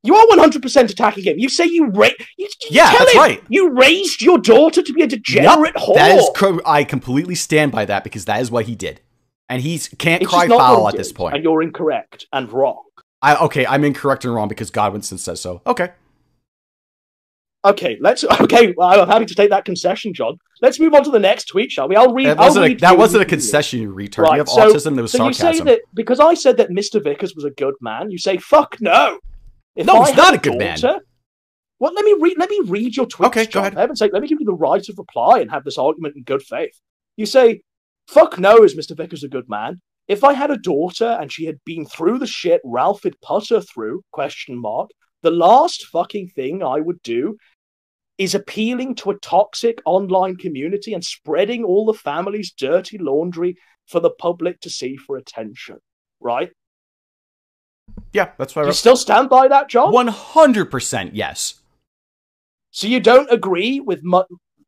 [SPEAKER 2] You are 100% attacking him. You say you ra- you, you
[SPEAKER 1] Yeah,
[SPEAKER 2] tell
[SPEAKER 1] that's
[SPEAKER 2] him
[SPEAKER 1] right.
[SPEAKER 2] You raised your daughter to be a degenerate whore.
[SPEAKER 1] That is, co- I completely stand by that because that is what he did, and he can't
[SPEAKER 2] It's
[SPEAKER 1] cry
[SPEAKER 2] just not what
[SPEAKER 1] foul at
[SPEAKER 2] did,
[SPEAKER 1] this point.
[SPEAKER 2] And you're incorrect and wrong.
[SPEAKER 1] I okay, I'm incorrect and wrong because Godwinson says so. Okay.
[SPEAKER 2] Okay, let's. Okay, well, I'm happy to take that concession, John. Let's move on to the next tweet, shall we? I'll read.
[SPEAKER 1] That wasn't, a,
[SPEAKER 2] read
[SPEAKER 1] that wasn't a concession, you retard.
[SPEAKER 2] Right,
[SPEAKER 1] you have
[SPEAKER 2] so-
[SPEAKER 1] autism. There was
[SPEAKER 2] So you say that because I said that Mr. Vickers was a good man, you say fuck no. If
[SPEAKER 1] No,
[SPEAKER 2] I
[SPEAKER 1] he's not a good man.
[SPEAKER 2] daughter- Well, let me read. Let me read your tweets.
[SPEAKER 1] Okay, go
[SPEAKER 2] John.
[SPEAKER 1] ahead.
[SPEAKER 2] For heaven's sake, let me give you the right of reply and have this argument in good faith. You say, "Fuck no, is Mr. Vickers a good man?" If I had a daughter and she had been through the shit Ralph had put her through, question mark, The last fucking thing I would do is appealing to a toxic online community and spreading all the family's dirty laundry for the public to see for attention. Right?
[SPEAKER 1] Yeah, that's what
[SPEAKER 2] You still stand by that, John?
[SPEAKER 1] One hundred percent, yes.
[SPEAKER 2] So you don't agree with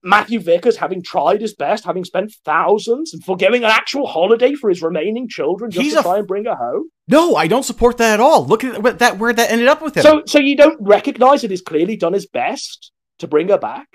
[SPEAKER 2] Matthew Vickers having tried his best, having spent thousands, and forgiving an actual holiday for his remaining children just
[SPEAKER 1] He's
[SPEAKER 2] to
[SPEAKER 1] a-
[SPEAKER 2] try and bring her home?
[SPEAKER 1] No, I don't support that at all. Look at that where that ended up with him.
[SPEAKER 2] So, so you don't recognise that he's clearly done his best to bring her back?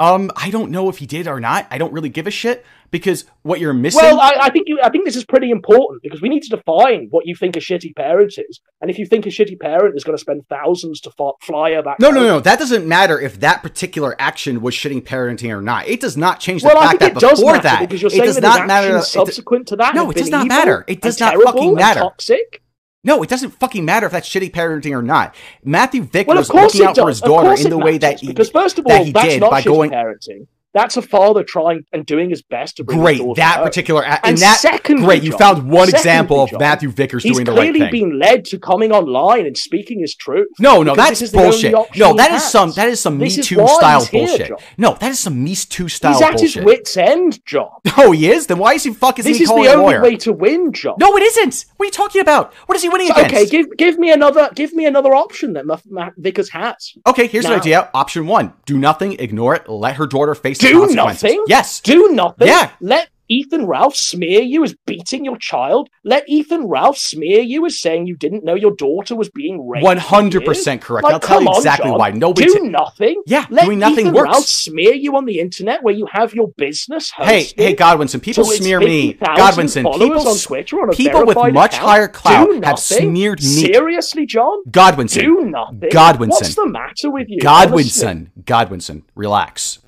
[SPEAKER 1] um, I don't know if he did or not. I don't really give a shit because what you're missing.
[SPEAKER 2] Well, I, I think you, I think this is pretty important because we need to define what you think a shitty parent is, and if you think a shitty parent is going to spend thousands to f- fly her back,
[SPEAKER 1] no, no,
[SPEAKER 2] home-
[SPEAKER 1] no. That doesn't matter if that particular action was shitting parenting or not. It does not change the
[SPEAKER 2] Well,
[SPEAKER 1] fact that before that,
[SPEAKER 2] because you're
[SPEAKER 1] it
[SPEAKER 2] saying
[SPEAKER 1] does
[SPEAKER 2] that
[SPEAKER 1] not matter.
[SPEAKER 2] actions
[SPEAKER 1] it does-
[SPEAKER 2] subsequent to that.
[SPEAKER 1] No, it does not matter. It does not fucking matter.
[SPEAKER 2] Toxic.
[SPEAKER 1] No, it doesn't fucking matter if that's shitty parenting or not. Matthew Vick
[SPEAKER 2] Well,
[SPEAKER 1] was looking out for his daughter in the way that
[SPEAKER 2] matters,
[SPEAKER 1] he,
[SPEAKER 2] because first of
[SPEAKER 1] that
[SPEAKER 2] all,
[SPEAKER 1] he
[SPEAKER 2] that's
[SPEAKER 1] did
[SPEAKER 2] not
[SPEAKER 1] by going-
[SPEAKER 2] parenting. That's a father trying and doing his best to bring
[SPEAKER 1] great that
[SPEAKER 2] home.
[SPEAKER 1] particular a-
[SPEAKER 2] And
[SPEAKER 1] and that
[SPEAKER 2] secondly,
[SPEAKER 1] great. You found one example of
[SPEAKER 2] John,
[SPEAKER 1] Matthew Vickers doing the right thing.
[SPEAKER 2] He's clearly been led to coming online and speaking his truth.
[SPEAKER 1] No, no, that's
[SPEAKER 2] this is the only
[SPEAKER 1] bullshit. No, that is
[SPEAKER 2] has.
[SPEAKER 1] some that is some
[SPEAKER 2] This
[SPEAKER 1] Me
[SPEAKER 2] is
[SPEAKER 1] Too style
[SPEAKER 2] he's here,
[SPEAKER 1] bullshit. No, that is some Me Too style
[SPEAKER 2] He's at
[SPEAKER 1] bullshit.
[SPEAKER 2] his wits' end, John.
[SPEAKER 1] Oh, he is. Then why is he fucking
[SPEAKER 2] This
[SPEAKER 1] he
[SPEAKER 2] is the only
[SPEAKER 1] lawyer?
[SPEAKER 2] way to win, John.
[SPEAKER 1] No, it isn't. What are you talking about? What is he winning
[SPEAKER 2] So,
[SPEAKER 1] against?
[SPEAKER 2] okay, give give me another give me another option that Vickers has.
[SPEAKER 1] Okay, here's an idea. Option one: do nothing, ignore it, let her daughter face the
[SPEAKER 2] Do nothing?
[SPEAKER 1] Yes.
[SPEAKER 2] Do nothing.
[SPEAKER 1] Yeah.
[SPEAKER 2] Let Ethan Ralph smear you as beating your child. Let Ethan Ralph smear you as saying you didn't know your daughter was being raped.
[SPEAKER 1] One hundred percent correct.
[SPEAKER 2] Like,
[SPEAKER 1] I'll tell you exactly
[SPEAKER 2] John.
[SPEAKER 1] why. Nobody.
[SPEAKER 2] do
[SPEAKER 1] ta-
[SPEAKER 2] nothing.
[SPEAKER 1] yeah,
[SPEAKER 2] Let
[SPEAKER 1] doing nothing
[SPEAKER 2] Ethan
[SPEAKER 1] works.
[SPEAKER 2] Ralph smear you on the internet where you have your business
[SPEAKER 1] Hey, hey, Godwinson. People smear me. Godwinson. People,
[SPEAKER 2] on Twitter on a
[SPEAKER 1] people with much
[SPEAKER 2] account.
[SPEAKER 1] higher clout have smeared me.
[SPEAKER 2] Seriously, John?
[SPEAKER 1] Godwinson.
[SPEAKER 2] Do nothing.
[SPEAKER 1] Godwinson.
[SPEAKER 2] What's the matter with you?
[SPEAKER 1] Godwinson. Godwinson. Relax.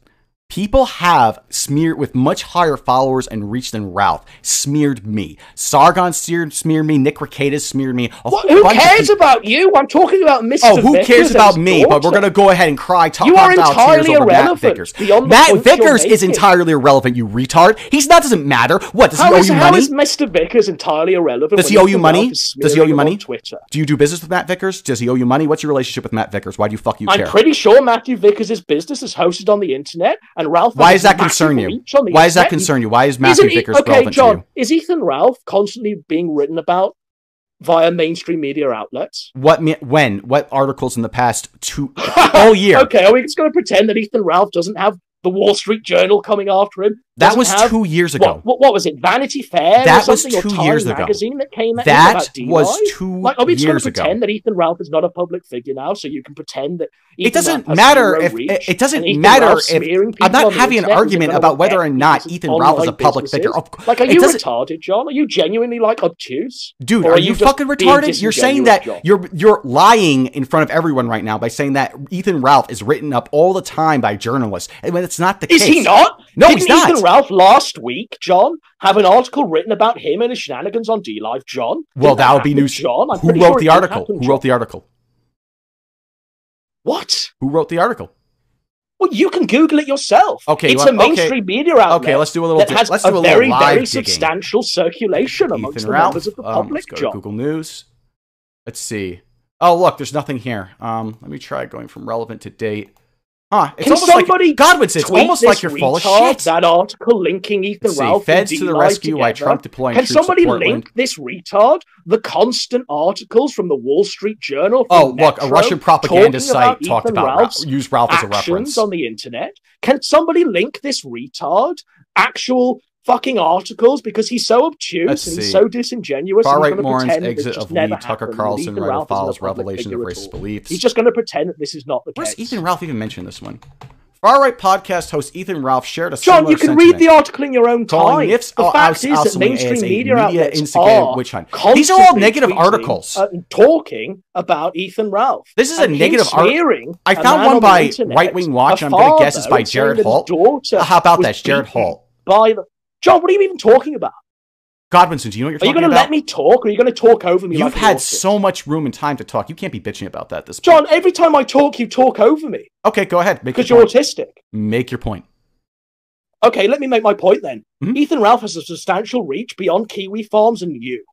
[SPEAKER 1] People have smeared with much higher followers and reach than Ralph smeared me. Sargon smeared, smeared me. Nick Rekieta smeared me.
[SPEAKER 2] What, who cares about you? I'm talking about Mr.
[SPEAKER 1] Oh, who
[SPEAKER 2] Vickers
[SPEAKER 1] cares about me? But we're gonna go ahead and cry. Talk
[SPEAKER 2] You are
[SPEAKER 1] about
[SPEAKER 2] entirely
[SPEAKER 1] over Matt
[SPEAKER 2] irrelevant
[SPEAKER 1] Vickers. Matt Vickers is entirely irrelevant. You retard. He's not. Doesn't matter. What does
[SPEAKER 2] How
[SPEAKER 1] he owe
[SPEAKER 2] is,
[SPEAKER 1] you
[SPEAKER 2] how
[SPEAKER 1] money?
[SPEAKER 2] is Mr. Vickers entirely irrelevant?
[SPEAKER 1] Does he owe you money? Does he owe you money?
[SPEAKER 2] Twitter.
[SPEAKER 1] Do you do business with Matt Vickers? Does he owe you money? What's your relationship with Matt Vickers? Why do you fuck you
[SPEAKER 2] I'm
[SPEAKER 1] care?
[SPEAKER 2] pretty sure Matthew Vickers' business is hosted on the internet, and Ralph.
[SPEAKER 1] Why does that concern you?
[SPEAKER 2] reach on the
[SPEAKER 1] Why does that concern you? Why is Matthew Vickers
[SPEAKER 2] okay,
[SPEAKER 1] relevant
[SPEAKER 2] John,
[SPEAKER 1] to you?
[SPEAKER 2] is Ethan Ralph constantly being written about via mainstream media outlets?
[SPEAKER 1] What? me- When? What articles in the past two all year?
[SPEAKER 2] Okay, are we just going to pretend that Ethan Ralph doesn't have the Wall Street Journal coming after him?
[SPEAKER 1] That
[SPEAKER 2] Doesn't
[SPEAKER 1] was
[SPEAKER 2] have-
[SPEAKER 1] two years ago.
[SPEAKER 2] What, what, what was it? Vanity Fair?
[SPEAKER 1] That was two years ago.
[SPEAKER 2] Magazine that came out
[SPEAKER 1] That
[SPEAKER 2] about DUI?
[SPEAKER 1] was two
[SPEAKER 2] Like, are we just going
[SPEAKER 1] years
[SPEAKER 2] to
[SPEAKER 1] ago.
[SPEAKER 2] pretend that Ethan Ralph is not a public figure now, so you can pretend that Ethan
[SPEAKER 1] It doesn't matter if
[SPEAKER 2] reach,
[SPEAKER 1] it, doesn't matter
[SPEAKER 2] Ralph's
[SPEAKER 1] if I'm not having an argument about whether or not Ethan Ralph is a public figure.
[SPEAKER 2] Like, are you retarded, John? Are you genuinely like obtuse?
[SPEAKER 1] Dude, are,
[SPEAKER 2] are
[SPEAKER 1] you,
[SPEAKER 2] you
[SPEAKER 1] fucking retarded? You're saying that
[SPEAKER 2] John?
[SPEAKER 1] you're you're lying in front of everyone right now by saying that Ethan Ralph is written up all the time by journalists, and when it's not the case.
[SPEAKER 2] Is he not?
[SPEAKER 1] No, he's not.
[SPEAKER 2] Ethan Ralph last week, John, have an article written about him and his shenanigans on DLive, John?
[SPEAKER 1] Well,
[SPEAKER 2] Didn't
[SPEAKER 1] that would be news.
[SPEAKER 2] John. I'm
[SPEAKER 1] Who wrote
[SPEAKER 2] sure
[SPEAKER 1] the article?
[SPEAKER 2] happen,
[SPEAKER 1] Who wrote the article?
[SPEAKER 2] What?
[SPEAKER 1] Who wrote the article?
[SPEAKER 2] Well, you can Google it yourself.
[SPEAKER 1] Okay,
[SPEAKER 2] it's
[SPEAKER 1] well,
[SPEAKER 2] a mainstream media outlet.
[SPEAKER 1] Okay, let's do a little.
[SPEAKER 2] that has
[SPEAKER 1] let's
[SPEAKER 2] a
[SPEAKER 1] do a little
[SPEAKER 2] very, very
[SPEAKER 1] digging.
[SPEAKER 2] substantial circulation amongst
[SPEAKER 1] Ethan
[SPEAKER 2] the members of the
[SPEAKER 1] um,
[SPEAKER 2] public,
[SPEAKER 1] let's go to
[SPEAKER 2] John.
[SPEAKER 1] Google News. Let's see. Oh, look, there's nothing here. Um, let me try going from relevant to date. Huh? It's
[SPEAKER 2] Can
[SPEAKER 1] almost
[SPEAKER 2] somebody
[SPEAKER 1] like Godwinson. It's almost like you're full of shit.
[SPEAKER 2] That article linking Ethan
[SPEAKER 1] Let's see.
[SPEAKER 2] Ralph
[SPEAKER 1] Feds
[SPEAKER 2] and
[SPEAKER 1] to the rescue. Why
[SPEAKER 2] together.
[SPEAKER 1] Trump deploying
[SPEAKER 2] Can
[SPEAKER 1] troops
[SPEAKER 2] somebody link this retard the constant articles from the Wall Street Journal?
[SPEAKER 1] Oh, look, a Russian propaganda site talked about Ralph,
[SPEAKER 2] Ralph's
[SPEAKER 1] used Ralph as a reference.
[SPEAKER 2] on the internet. Can somebody link this retard actual fucking articles because he's so obtuse
[SPEAKER 1] Let's
[SPEAKER 2] and he's
[SPEAKER 1] see.
[SPEAKER 2] so disingenuous?
[SPEAKER 1] Far right
[SPEAKER 2] he's gonna
[SPEAKER 1] Morons
[SPEAKER 2] pretend that
[SPEAKER 1] exit of Lee Tucker Carlson
[SPEAKER 2] Ralph isn't a
[SPEAKER 1] follows
[SPEAKER 2] public
[SPEAKER 1] revelation of racist beliefs.
[SPEAKER 2] He's just going to pretend that this is not the
[SPEAKER 1] Where's
[SPEAKER 2] case.
[SPEAKER 1] Ethan Ralph even mentioned this one? Far right podcast host Ethan Ralph shared a
[SPEAKER 2] John, you can read the article in your own time. The fact is that mainstream media, outlets are
[SPEAKER 1] witch hunt. These are all negative articles.
[SPEAKER 2] uh, talking about Ethan Ralph.
[SPEAKER 1] This is a negative art- I found one
[SPEAKER 2] on
[SPEAKER 1] by Right Wing Watch, and I'm gonna guess it's by Jared Holt. How about that? Jared Holt.
[SPEAKER 2] By the John, what are you even talking about?
[SPEAKER 1] Godwinson, do you know what you're talking about?
[SPEAKER 2] Are you going to let me talk, or are you going to talk over me?
[SPEAKER 1] You've
[SPEAKER 2] like
[SPEAKER 1] had so much room and time to talk. You can't be bitching about that this point.
[SPEAKER 2] John, every time I talk, you talk over me
[SPEAKER 1] Okay, go ahead.
[SPEAKER 2] Because
[SPEAKER 1] your
[SPEAKER 2] you're
[SPEAKER 1] point.
[SPEAKER 2] autistic.
[SPEAKER 1] Make your point.
[SPEAKER 2] Okay, let me make my point then.
[SPEAKER 1] Mhm.
[SPEAKER 2] Ethan Ralph has a substantial reach beyond Kiwi Farms and you.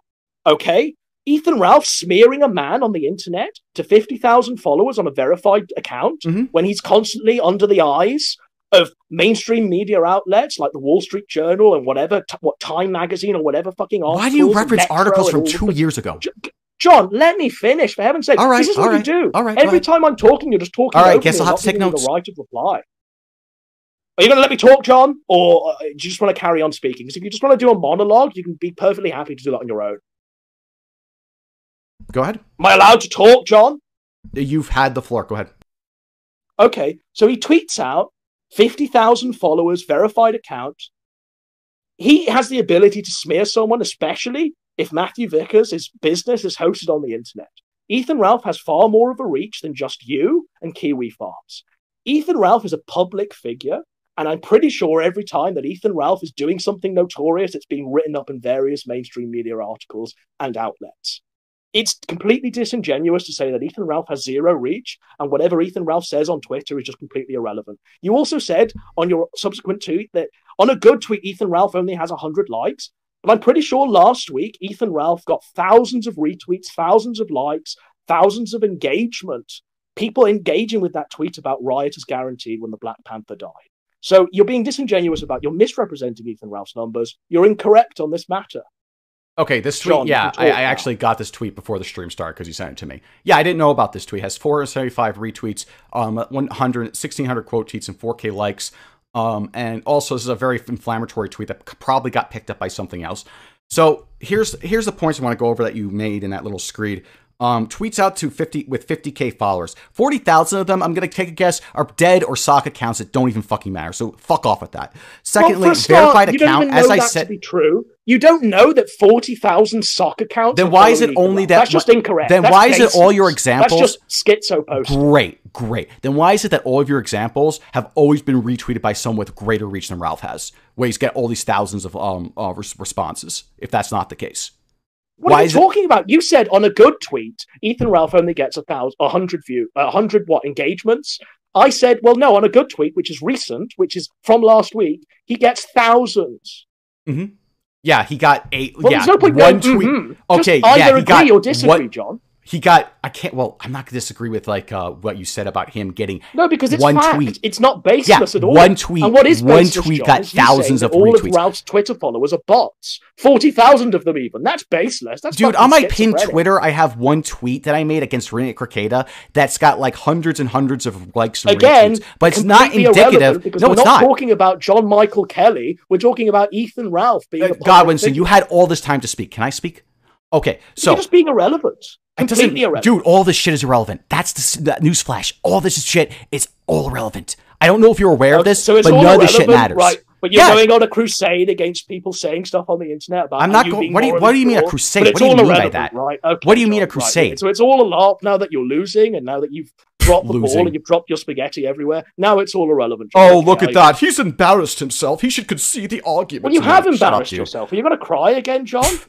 [SPEAKER 2] Okay? Ethan Ralph smearing a man on the internet to 50,000 followers on a verified account
[SPEAKER 1] Mhm.
[SPEAKER 2] when he's constantly under the eyes of mainstream media outlets like the Wall Street Journal and whatever, t- what Time Magazine or whatever fucking articles.
[SPEAKER 1] Why do you reference articles from
[SPEAKER 2] all the
[SPEAKER 1] two years ago?
[SPEAKER 2] John, let me finish, for heaven's sake.
[SPEAKER 1] All right,
[SPEAKER 2] this is what
[SPEAKER 1] right,
[SPEAKER 2] you do.
[SPEAKER 1] all right,
[SPEAKER 2] Every time I'm talking, you're just talking
[SPEAKER 1] All right, guess I'll have to take notes.
[SPEAKER 2] the right of reply. Are you going to let me talk, John? Or uh, do you just want to carry on speaking? Because if you just want to do a monologue, you can be perfectly happy to do that on your own.
[SPEAKER 1] Go ahead.
[SPEAKER 2] Am I allowed to talk, John?
[SPEAKER 1] You've had the floor. Go ahead.
[SPEAKER 2] Okay, so he tweets out 50,000 followers, verified account. He has the ability to smear someone, especially if Matthew Vickers' his business is hosted on the internet. Ethan Ralph has far more of a reach than just you and Kiwi Farms. Ethan Ralph is a public figure, and I'm pretty sure every time that Ethan Ralph is doing something notorious, it's being written up in various mainstream media articles and outlets. It's completely disingenuous to say that Ethan Ralph has zero reach and whatever Ethan Ralph says on Twitter is just completely irrelevant. You also said on your subsequent tweet that on a good tweet, Ethan Ralph only has 100 likes. But I'm pretty sure last week, Ethan Ralph got thousands of retweets, thousands of likes, thousands of engagement, people engaging with that tweet about riot is guaranteed when the Black Panther died. So you're being disingenuous about, you're misrepresenting Ethan Ralph's numbers. You're incorrect on this matter.
[SPEAKER 1] Okay, this tweet.
[SPEAKER 2] John,
[SPEAKER 1] yeah, I, I actually got this tweet before the stream started because you sent it to me. Yeah, I didn't know about this tweet. It has 475 retweets, um, 100, 1600 quote tweets, and 4K likes. Um, and also, this is a very inflammatory tweet that probably got picked up by something else. So here's here's the points I want to go over that you made in that little screed. Um, tweets out to 50 with 50k followers. 40,000 of them, I'm gonna take a guess, are dead or sock accounts that don't even fucking matter. So fuck off with that. Secondly,
[SPEAKER 2] well, start,
[SPEAKER 1] verified account, as I said,
[SPEAKER 2] to be true. You don't know that 40,000 sock accounts.
[SPEAKER 1] Then why is it only that-
[SPEAKER 2] That's just incorrect.
[SPEAKER 1] then
[SPEAKER 2] That's
[SPEAKER 1] why is it all your examples-
[SPEAKER 2] That's just schizo posting.
[SPEAKER 1] Great, great. Then why is it that all of your examples have always been retweeted by someone with greater reach than Ralph has? Where he's get all these thousands of um uh, responses. If that's not the case,
[SPEAKER 2] What
[SPEAKER 1] Why
[SPEAKER 2] are you
[SPEAKER 1] is it-
[SPEAKER 2] talking about? You said on a good tweet, Ethan Ralph only gets a thousand, a hundred view, a hundred what engagements. I said, well, no, on a good tweet, which is recent, which is from last week, he gets thousands.
[SPEAKER 1] yeah, he got eight.
[SPEAKER 2] Well,
[SPEAKER 1] yeah,
[SPEAKER 2] there's no point
[SPEAKER 1] one tweet.
[SPEAKER 2] mhm.
[SPEAKER 1] Okay,
[SPEAKER 2] Just
[SPEAKER 1] yeah,
[SPEAKER 2] either
[SPEAKER 1] he
[SPEAKER 2] agree
[SPEAKER 1] got
[SPEAKER 2] or disagree,
[SPEAKER 1] what-
[SPEAKER 2] John.
[SPEAKER 1] He got. I can't. Well, I'm not gonna disagree with like uh, what you said about him getting.
[SPEAKER 2] No, because it's
[SPEAKER 1] One
[SPEAKER 2] fact.
[SPEAKER 1] tweet.
[SPEAKER 2] It's not baseless
[SPEAKER 1] Yeah,
[SPEAKER 2] at all.
[SPEAKER 1] one tweet-
[SPEAKER 2] And what is
[SPEAKER 1] one tweet
[SPEAKER 2] John,
[SPEAKER 1] got
[SPEAKER 2] is you saying
[SPEAKER 1] thousands of
[SPEAKER 2] all
[SPEAKER 1] retweets.
[SPEAKER 2] of Ralph's Twitter followers are bots. Forty thousand of them, even. That's baseless. That's
[SPEAKER 1] Dude, on my pinned. Twitter, I have one tweet that I made against Renee Krikeda that's got like hundreds and hundreds of likes and
[SPEAKER 2] Again,
[SPEAKER 1] retweets. But it's not indicative.
[SPEAKER 2] Because
[SPEAKER 1] No,
[SPEAKER 2] we're
[SPEAKER 1] it's
[SPEAKER 2] not,
[SPEAKER 1] not.
[SPEAKER 2] talking about John Michael Kelly. We're talking about Ethan Ralph being a
[SPEAKER 1] Godwinson, you had all this time to speak. Can I speak? Okay, so
[SPEAKER 2] You're just being irrelevant.
[SPEAKER 1] it doesn't,
[SPEAKER 2] Completely irrelevant.
[SPEAKER 1] dude. All this shit is irrelevant. That's the that newsflash. All this is shit is all irrelevant. I don't know if you're aware of this,
[SPEAKER 2] so it's
[SPEAKER 1] but none of this shit matters.
[SPEAKER 2] right? But you're
[SPEAKER 1] Yeah.
[SPEAKER 2] going on a crusade against people saying stuff on the internet about.
[SPEAKER 1] I'm not
[SPEAKER 2] going.
[SPEAKER 1] what do you- what do you mean a crusade? What do you mean by that?
[SPEAKER 2] Right? Okay,
[SPEAKER 1] What do you mean a
[SPEAKER 2] John, right.
[SPEAKER 1] crusade?
[SPEAKER 2] So it's all a LARP now that you're losing, and now that you've dropped the
[SPEAKER 1] Losing.
[SPEAKER 2] ball and you've dropped your spaghetti everywhere. Now it's all irrelevant.
[SPEAKER 1] Oh, look at that. He's embarrassed himself. He should concede the argument.
[SPEAKER 2] Well, you have
[SPEAKER 1] Shut up,
[SPEAKER 2] embarrassed
[SPEAKER 1] dude.
[SPEAKER 2] yourself. Are you going to cry again, John? Are you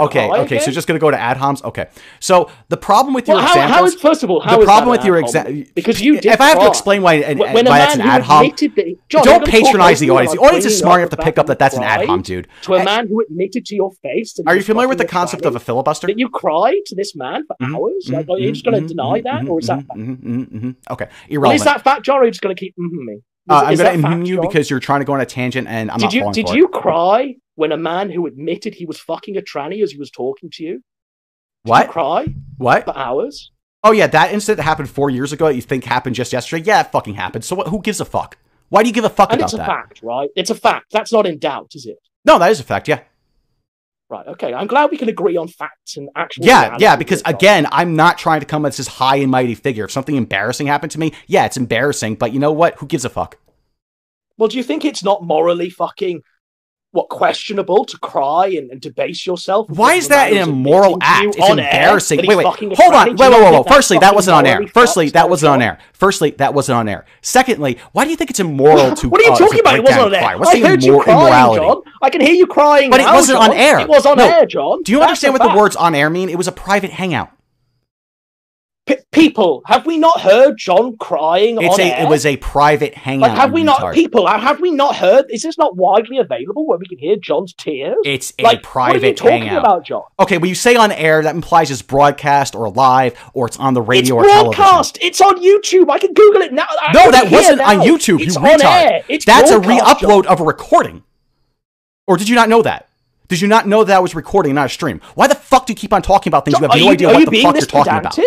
[SPEAKER 1] Oh, okay,
[SPEAKER 2] cry
[SPEAKER 1] okay.
[SPEAKER 2] again?
[SPEAKER 1] So just gonna go to ad homs. Okay. So the problem with your
[SPEAKER 2] Well, how,
[SPEAKER 1] examples.
[SPEAKER 2] how is first of all how
[SPEAKER 1] the problem with your
[SPEAKER 2] an because you did
[SPEAKER 1] if I have to explain why, and,
[SPEAKER 2] When- when a
[SPEAKER 1] why that's
[SPEAKER 2] man
[SPEAKER 1] an ad hom,
[SPEAKER 2] that- John,
[SPEAKER 1] don't
[SPEAKER 2] you're gonna talk
[SPEAKER 1] patronize the audience. The audience is smart enough to pick up that that's an ad hom, dude.
[SPEAKER 2] To a man who admitted to your face.
[SPEAKER 1] Are you familiar with the concept of a filibuster?
[SPEAKER 2] That you cried to this man for
[SPEAKER 1] Mhm,
[SPEAKER 2] hours?
[SPEAKER 1] Mhm,
[SPEAKER 2] are you just going to deny
[SPEAKER 1] mhm,
[SPEAKER 2] that, or is that?
[SPEAKER 1] Mhm, mhm, mhm. Okay, irrelevant.
[SPEAKER 2] is that fact, John? Or are you just going to keep mm me? Is,
[SPEAKER 1] uh, I'm going to
[SPEAKER 2] that
[SPEAKER 1] mhm you because you're trying to go on a tangent, and I'm
[SPEAKER 2] did
[SPEAKER 1] not
[SPEAKER 2] you did you
[SPEAKER 1] it.
[SPEAKER 2] cry when a man who admitted he was fucking a tranny as he was talking to you? Did You
[SPEAKER 1] What?
[SPEAKER 2] cry
[SPEAKER 1] What?
[SPEAKER 2] for hours?
[SPEAKER 1] Oh yeah, that incident that happened four years ago. that You think happened just yesterday? Yeah, it fucking happened. So what, who gives a fuck? Why do you give a fuck
[SPEAKER 2] And
[SPEAKER 1] about
[SPEAKER 2] it's a
[SPEAKER 1] that?
[SPEAKER 2] fact, right? It's a fact. That's not in doubt, is it?
[SPEAKER 1] No, that is a fact. Yeah.
[SPEAKER 2] Right. Okay. I'm glad we can agree on facts and actual.
[SPEAKER 1] Yeah, yeah, because again, I'm not trying to come as this high and mighty figure. If something embarrassing happened to me, yeah, it's embarrassing, but you know what? Who gives a fuck?
[SPEAKER 2] Well, do you think it's not morally fucking what questionable to cry and, and debase yourself?
[SPEAKER 1] Why is that an immoral
[SPEAKER 2] admitting to you
[SPEAKER 1] act? It's embarrassing. Wait, wait, hold on. Wait,
[SPEAKER 2] you
[SPEAKER 1] whoa,
[SPEAKER 2] not
[SPEAKER 1] whoa, whoa.
[SPEAKER 2] think that's
[SPEAKER 1] Firstly, that wasn't on air. Firstly, that wasn't on air. Firstly, that wasn't on air. Secondly, why do you think it's immoral to?
[SPEAKER 2] What are you
[SPEAKER 1] uh,
[SPEAKER 2] talking about? It wasn't on air.
[SPEAKER 1] What's
[SPEAKER 2] I heard you crying,
[SPEAKER 1] immorality?
[SPEAKER 2] John. I can hear you crying.
[SPEAKER 1] But it wasn't on air.
[SPEAKER 2] It was on air, John.
[SPEAKER 1] Do you understand what the words "on air" mean? It was a private hangout.
[SPEAKER 2] P- people, have we not heard John crying
[SPEAKER 1] It's
[SPEAKER 2] on
[SPEAKER 1] a
[SPEAKER 2] air?
[SPEAKER 1] it was a private hangout.
[SPEAKER 2] like, have we not?
[SPEAKER 1] retard.
[SPEAKER 2] People, have we not heard? Is this not widely available where we can hear John's tears?
[SPEAKER 1] It's a
[SPEAKER 2] like, what are you
[SPEAKER 1] private
[SPEAKER 2] talking
[SPEAKER 1] hangout.
[SPEAKER 2] about, John?
[SPEAKER 1] Okay, when you say on air, that implies it's broadcast or live or it's on the
[SPEAKER 2] It's
[SPEAKER 1] radio or television.
[SPEAKER 2] broadcast. It's on YouTube. I can Google it now. I
[SPEAKER 1] No, that wasn't on. YouTube.
[SPEAKER 2] It's
[SPEAKER 1] you
[SPEAKER 2] on
[SPEAKER 1] retard.
[SPEAKER 2] air. It's
[SPEAKER 1] That's a re-upload of a recording. Or did you not know that? Did you not know that I was recording, not a stream? Why the fuck do you keep on talking about things you have no
[SPEAKER 2] you,
[SPEAKER 1] idea what the fuck you're talking about?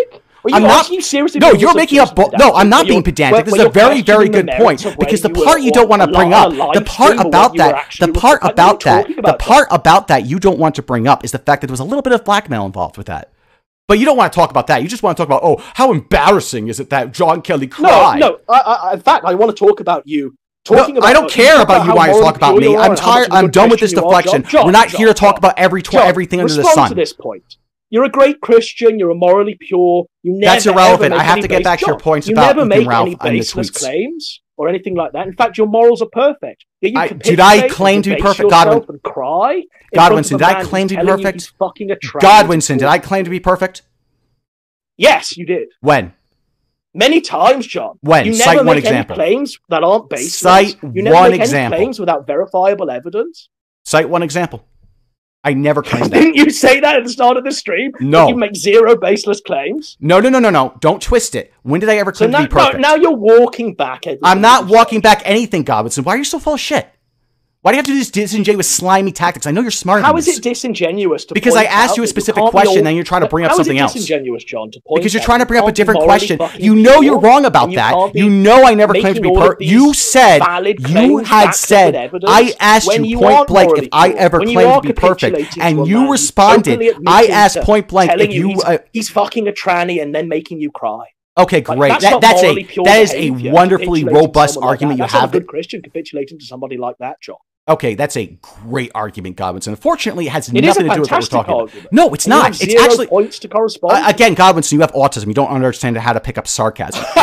[SPEAKER 2] Pedantic? Are you,
[SPEAKER 1] I'm not-
[SPEAKER 2] you seriously?
[SPEAKER 1] No, you're making up.
[SPEAKER 2] Pedantic
[SPEAKER 1] no, I'm not being pedantic. This is a very, very good point because the part you don't want to bring up, the part
[SPEAKER 2] stream or what
[SPEAKER 1] about that, the part
[SPEAKER 2] what are you
[SPEAKER 1] about that, the part about that you don't want to bring up is the fact that there was a little bit of blackmail involved with that. But you don't want to talk about that. You just want to talk about, oh, how embarrassing is it that John Kelly
[SPEAKER 2] No,
[SPEAKER 1] cried?
[SPEAKER 2] no. I, I, in fact, I want to talk about you. Talking
[SPEAKER 1] No,
[SPEAKER 2] about,
[SPEAKER 1] I don't care about you why you talk about me. I'm
[SPEAKER 2] and how much
[SPEAKER 1] tired. I'm done with this
[SPEAKER 2] Christian you are,
[SPEAKER 1] deflection.
[SPEAKER 2] John. John,
[SPEAKER 1] We're not
[SPEAKER 2] John,
[SPEAKER 1] here to talk about every tw- everything under the sun.
[SPEAKER 2] to this point. You're a great Christian. You're a morally pure. You never.
[SPEAKER 1] That's irrelevant. I have to get back to your points
[SPEAKER 2] you
[SPEAKER 1] about
[SPEAKER 2] never
[SPEAKER 1] Ethan
[SPEAKER 2] make
[SPEAKER 1] Ralph
[SPEAKER 2] any baseless claims or anything like that. In fact, your morals are perfect. You
[SPEAKER 1] I- did I claim to be perfect, Godwin?
[SPEAKER 2] And cry.
[SPEAKER 1] Godwinson,
[SPEAKER 2] front of a
[SPEAKER 1] did I claim to be perfect?
[SPEAKER 2] fucking.
[SPEAKER 1] Godwinson, did I claim to be perfect?
[SPEAKER 2] Yes, you did.
[SPEAKER 1] When?
[SPEAKER 2] Many times, John.
[SPEAKER 1] When?
[SPEAKER 2] You
[SPEAKER 1] Cite
[SPEAKER 2] never
[SPEAKER 1] one
[SPEAKER 2] make
[SPEAKER 1] example.
[SPEAKER 2] any claims that aren't baseless.
[SPEAKER 1] Cite
[SPEAKER 2] you never
[SPEAKER 1] one
[SPEAKER 2] make
[SPEAKER 1] example.
[SPEAKER 2] any claims without verifiable evidence.
[SPEAKER 1] Cite one example. I never claimed that.
[SPEAKER 2] Didn't you say that at the start of the stream?
[SPEAKER 1] No.
[SPEAKER 2] You make zero baseless claims.
[SPEAKER 1] No, no, no, no, no. Don't twist it. When did I ever
[SPEAKER 2] So
[SPEAKER 1] claim
[SPEAKER 2] now,
[SPEAKER 1] to be perfect?
[SPEAKER 2] now, now you're walking back.
[SPEAKER 1] I'm not walking back anything, Godwinson. Why are you so full of shit? Why do you have to do this disingenuous, slimy tactics? I know you're smart.
[SPEAKER 2] How is it disingenuous to
[SPEAKER 1] Because I asked you a specific question, and you're trying to bring up
[SPEAKER 2] How is
[SPEAKER 1] something
[SPEAKER 2] it
[SPEAKER 1] else.
[SPEAKER 2] disingenuous, John, to point
[SPEAKER 1] Because you're trying to bring up a different question. You know you're wrong about
[SPEAKER 2] you
[SPEAKER 1] that. You know I never claimed to be
[SPEAKER 2] making all of
[SPEAKER 1] perfect. You said you had said I asked you point blank if I ever claimed to be perfect, and you
[SPEAKER 2] man
[SPEAKER 1] responded. I asked point blank if you.
[SPEAKER 2] he's,
[SPEAKER 1] Uh,
[SPEAKER 2] he's fucking a tranny and then making you cry.
[SPEAKER 1] okay,
[SPEAKER 2] Like,
[SPEAKER 1] great.
[SPEAKER 2] that's
[SPEAKER 1] that, that's a that is a wonderfully robust
[SPEAKER 2] like
[SPEAKER 1] argument
[SPEAKER 2] that.
[SPEAKER 1] you
[SPEAKER 2] That's not
[SPEAKER 1] have.
[SPEAKER 2] a good Christian capitulating to somebody like that, John.
[SPEAKER 1] Okay, that's a great argument, Godwinson. Unfortunately, it has
[SPEAKER 2] It is
[SPEAKER 1] nothing to do with what we're talking about. No, it's
[SPEAKER 2] And you
[SPEAKER 1] not. It's
[SPEAKER 2] zero
[SPEAKER 1] actually
[SPEAKER 2] points to correspond.
[SPEAKER 1] uh, again, Godwinson. You have autism. You don't understand how to pick up sarcasm.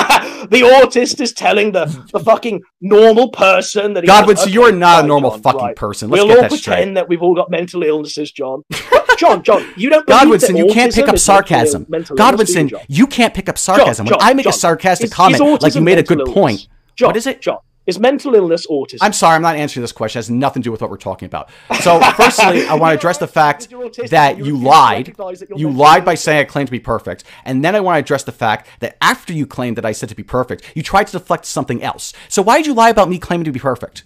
[SPEAKER 2] the autist is telling the, the fucking normal person that he
[SPEAKER 1] Godwin,
[SPEAKER 2] has-
[SPEAKER 1] so you're
[SPEAKER 2] okay,
[SPEAKER 1] not a normal
[SPEAKER 2] John,
[SPEAKER 1] fucking
[SPEAKER 2] right.
[SPEAKER 1] person. Let's
[SPEAKER 2] We'll all
[SPEAKER 1] that
[SPEAKER 2] pretend
[SPEAKER 1] straight.
[SPEAKER 2] that we've all got mental illnesses, John. John, John, you don't.
[SPEAKER 1] Godwinson, you can't pick up
[SPEAKER 2] is mental
[SPEAKER 1] sarcasm.
[SPEAKER 2] mental illness, you,
[SPEAKER 1] Godwinson, you can't pick up sarcasm.
[SPEAKER 2] John,
[SPEAKER 1] when I make
[SPEAKER 2] John,
[SPEAKER 1] a sarcastic
[SPEAKER 2] is- is
[SPEAKER 1] comment, like you made a good
[SPEAKER 2] illness?
[SPEAKER 1] point.
[SPEAKER 2] John,
[SPEAKER 1] what is it?
[SPEAKER 2] John, is mental illness autism?
[SPEAKER 1] I'm sorry, I'm not answering this question. It has nothing to do with what we're talking about. So, firstly, I want to address the fact that
[SPEAKER 2] you
[SPEAKER 1] you
[SPEAKER 2] refuse to
[SPEAKER 1] lied. You lied by saying I claimed to be perfect. And then I want to address the fact that after you claimed that I said to be perfect, you tried to deflect something else. So, why did you lie about me claiming to be perfect?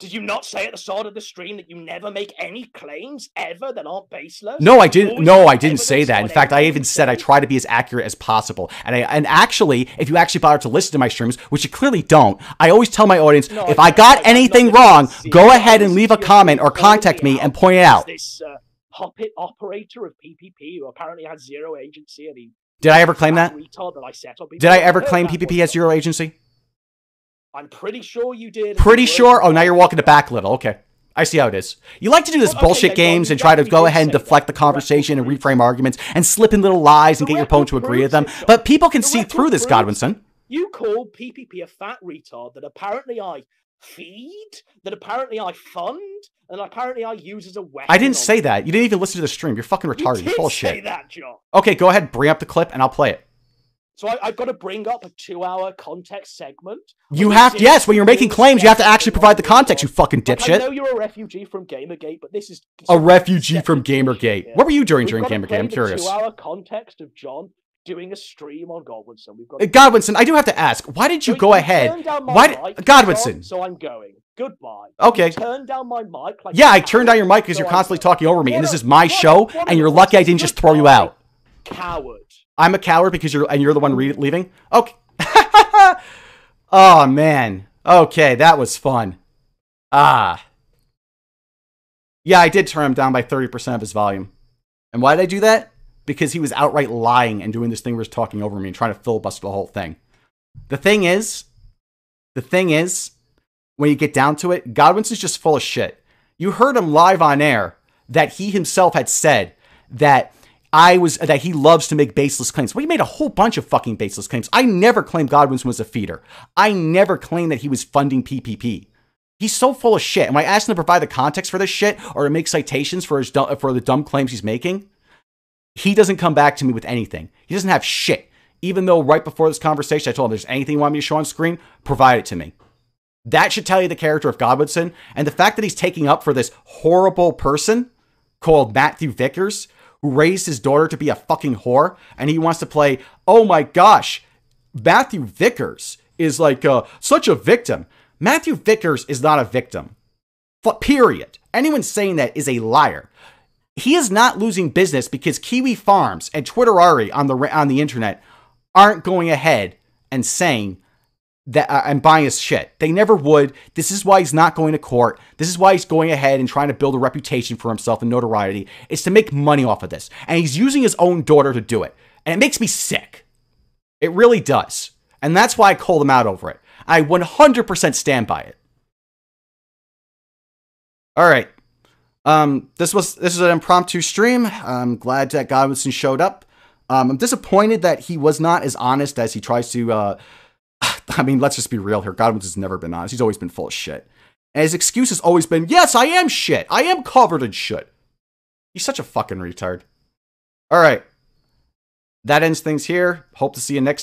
[SPEAKER 2] Did you not say at the start of the stream that you never make any claims ever that aren't baseless?
[SPEAKER 1] No, I didn't. No, I didn't say that. In fact, I even said I try to be as accurate as possible. And I, and actually, if you actually bother to listen to my streams, which you clearly don't, I always tell my audience,
[SPEAKER 2] No,
[SPEAKER 1] if
[SPEAKER 2] I
[SPEAKER 1] I got
[SPEAKER 2] I-
[SPEAKER 1] anything wrong, go ahead and leave a
[SPEAKER 2] listen to you.
[SPEAKER 1] comment or contact
[SPEAKER 2] me
[SPEAKER 1] and point it out.
[SPEAKER 2] This uh, puppet operator of PPP who apparently has zero agency and he
[SPEAKER 1] Did I ever claim that?
[SPEAKER 2] that I.
[SPEAKER 1] Did I ever claim PPP has zero agency?
[SPEAKER 2] I'm pretty sure you did.
[SPEAKER 1] Pretty sure. Oh, now you're walking it back a little. Okay. I see how it is. You like to do this
[SPEAKER 2] Well, okay,
[SPEAKER 1] bullshit games and try to go ahead and deflect
[SPEAKER 2] that.
[SPEAKER 1] the
[SPEAKER 2] The
[SPEAKER 1] conversation and reframe arguments and slip in little lies and
[SPEAKER 2] The
[SPEAKER 1] get your opponent to agree with them.
[SPEAKER 2] it,
[SPEAKER 1] But people can see through this, Godwinson.
[SPEAKER 2] You called PPP a fat retard that apparently I feed, that apparently I fund, and that apparently I use as a weapon.
[SPEAKER 1] I didn't say that. You didn't even listen to the stream. You're fucking
[SPEAKER 2] You
[SPEAKER 1] retarded.
[SPEAKER 2] did
[SPEAKER 1] You're full of shit.
[SPEAKER 2] that, John.
[SPEAKER 1] Okay, go ahead, bring up the clip and I'll play it.
[SPEAKER 2] So I, I've got to bring up a two-hour context segment.
[SPEAKER 1] You have yes, when you're making claims, you have to actually provide the context, you fucking
[SPEAKER 2] on. Look, I know you're a refugee from Gamergate, but this is
[SPEAKER 1] A refugee from Gamergate.
[SPEAKER 2] here.
[SPEAKER 1] What were you doing
[SPEAKER 2] We've
[SPEAKER 1] during Gamergate? I'm
[SPEAKER 2] the
[SPEAKER 1] curious.
[SPEAKER 2] Two-hour context of John doing a stream on Godwinson. We've got
[SPEAKER 1] Uh, Godwinson, I do have to ask, why did you
[SPEAKER 2] So
[SPEAKER 1] go
[SPEAKER 2] turned
[SPEAKER 1] ahead? Why
[SPEAKER 2] mic,
[SPEAKER 1] did
[SPEAKER 2] John,
[SPEAKER 1] Godwinson?
[SPEAKER 2] So I'm going. Goodbye.
[SPEAKER 1] Okay.
[SPEAKER 2] You turned down my mic. Like
[SPEAKER 1] Yeah, I turned down your mic because
[SPEAKER 2] so
[SPEAKER 1] you're constantly talking over me, and this is my show, and you're lucky I didn't just throw you out.
[SPEAKER 2] Coward.
[SPEAKER 1] I'm a coward because you're and you're the one re- leaving. Okay. oh man. Okay, that was fun. Ah. Yeah, I did turn him down by 30% of his volume. And why did I do that? Because he was outright lying and doing this thing where he's talking over me and trying to filibuster the whole thing. The thing is, the thing is, when you get down to it, Godwin's is just full of shit. You heard him live on air that he himself had said that I was that he loves to make baseless claims. Well, he made a whole bunch of fucking baseless claims. I never claimed Godwinson was a feeder. I never claimed that he was funding PPP. He's so full of shit. Am I asking to provide the context for this shit or to make citations for his for the dumb claims he's making, he doesn't come back to me with anything. He doesn't have shit. Even though right before this conversation, I told him, there's anything you want me to show on screen, provide it to me. That should tell you the character of Godwinson. And the fact that he's taking up for this horrible person called Matthew Vickers, who raised his daughter to be a fucking whore, and he wants to play, oh my gosh, Matthew Vickers is like uh, such a victim. Matthew Vickers is not a victim. Period. Anyone saying that is a liar. He is not losing business because Kiwi Farms and Twitterati on the on the internet aren't going ahead and saying that uh, and buying his shit. They never would. This is why he's not going to court. This is why he's going ahead and trying to build a reputation for himself and notoriety. It's to make money off of this. And he's using his own daughter to do it. And it makes me sick. It really does. And that's why I called him out over it. I 100% stand by it. All right. Um, this was this is an impromptu stream. I'm glad that Godwinson showed up. Um, I'm disappointed that he was not as honest as he tries to. Uh, I mean, let's just be real here. Godwin's has never been honest. He's always been full of shit. And his excuse has always been, "Yes, I am shit. I am covered in shit." He's such a fucking retard. All right. That ends things here. Hope to see you next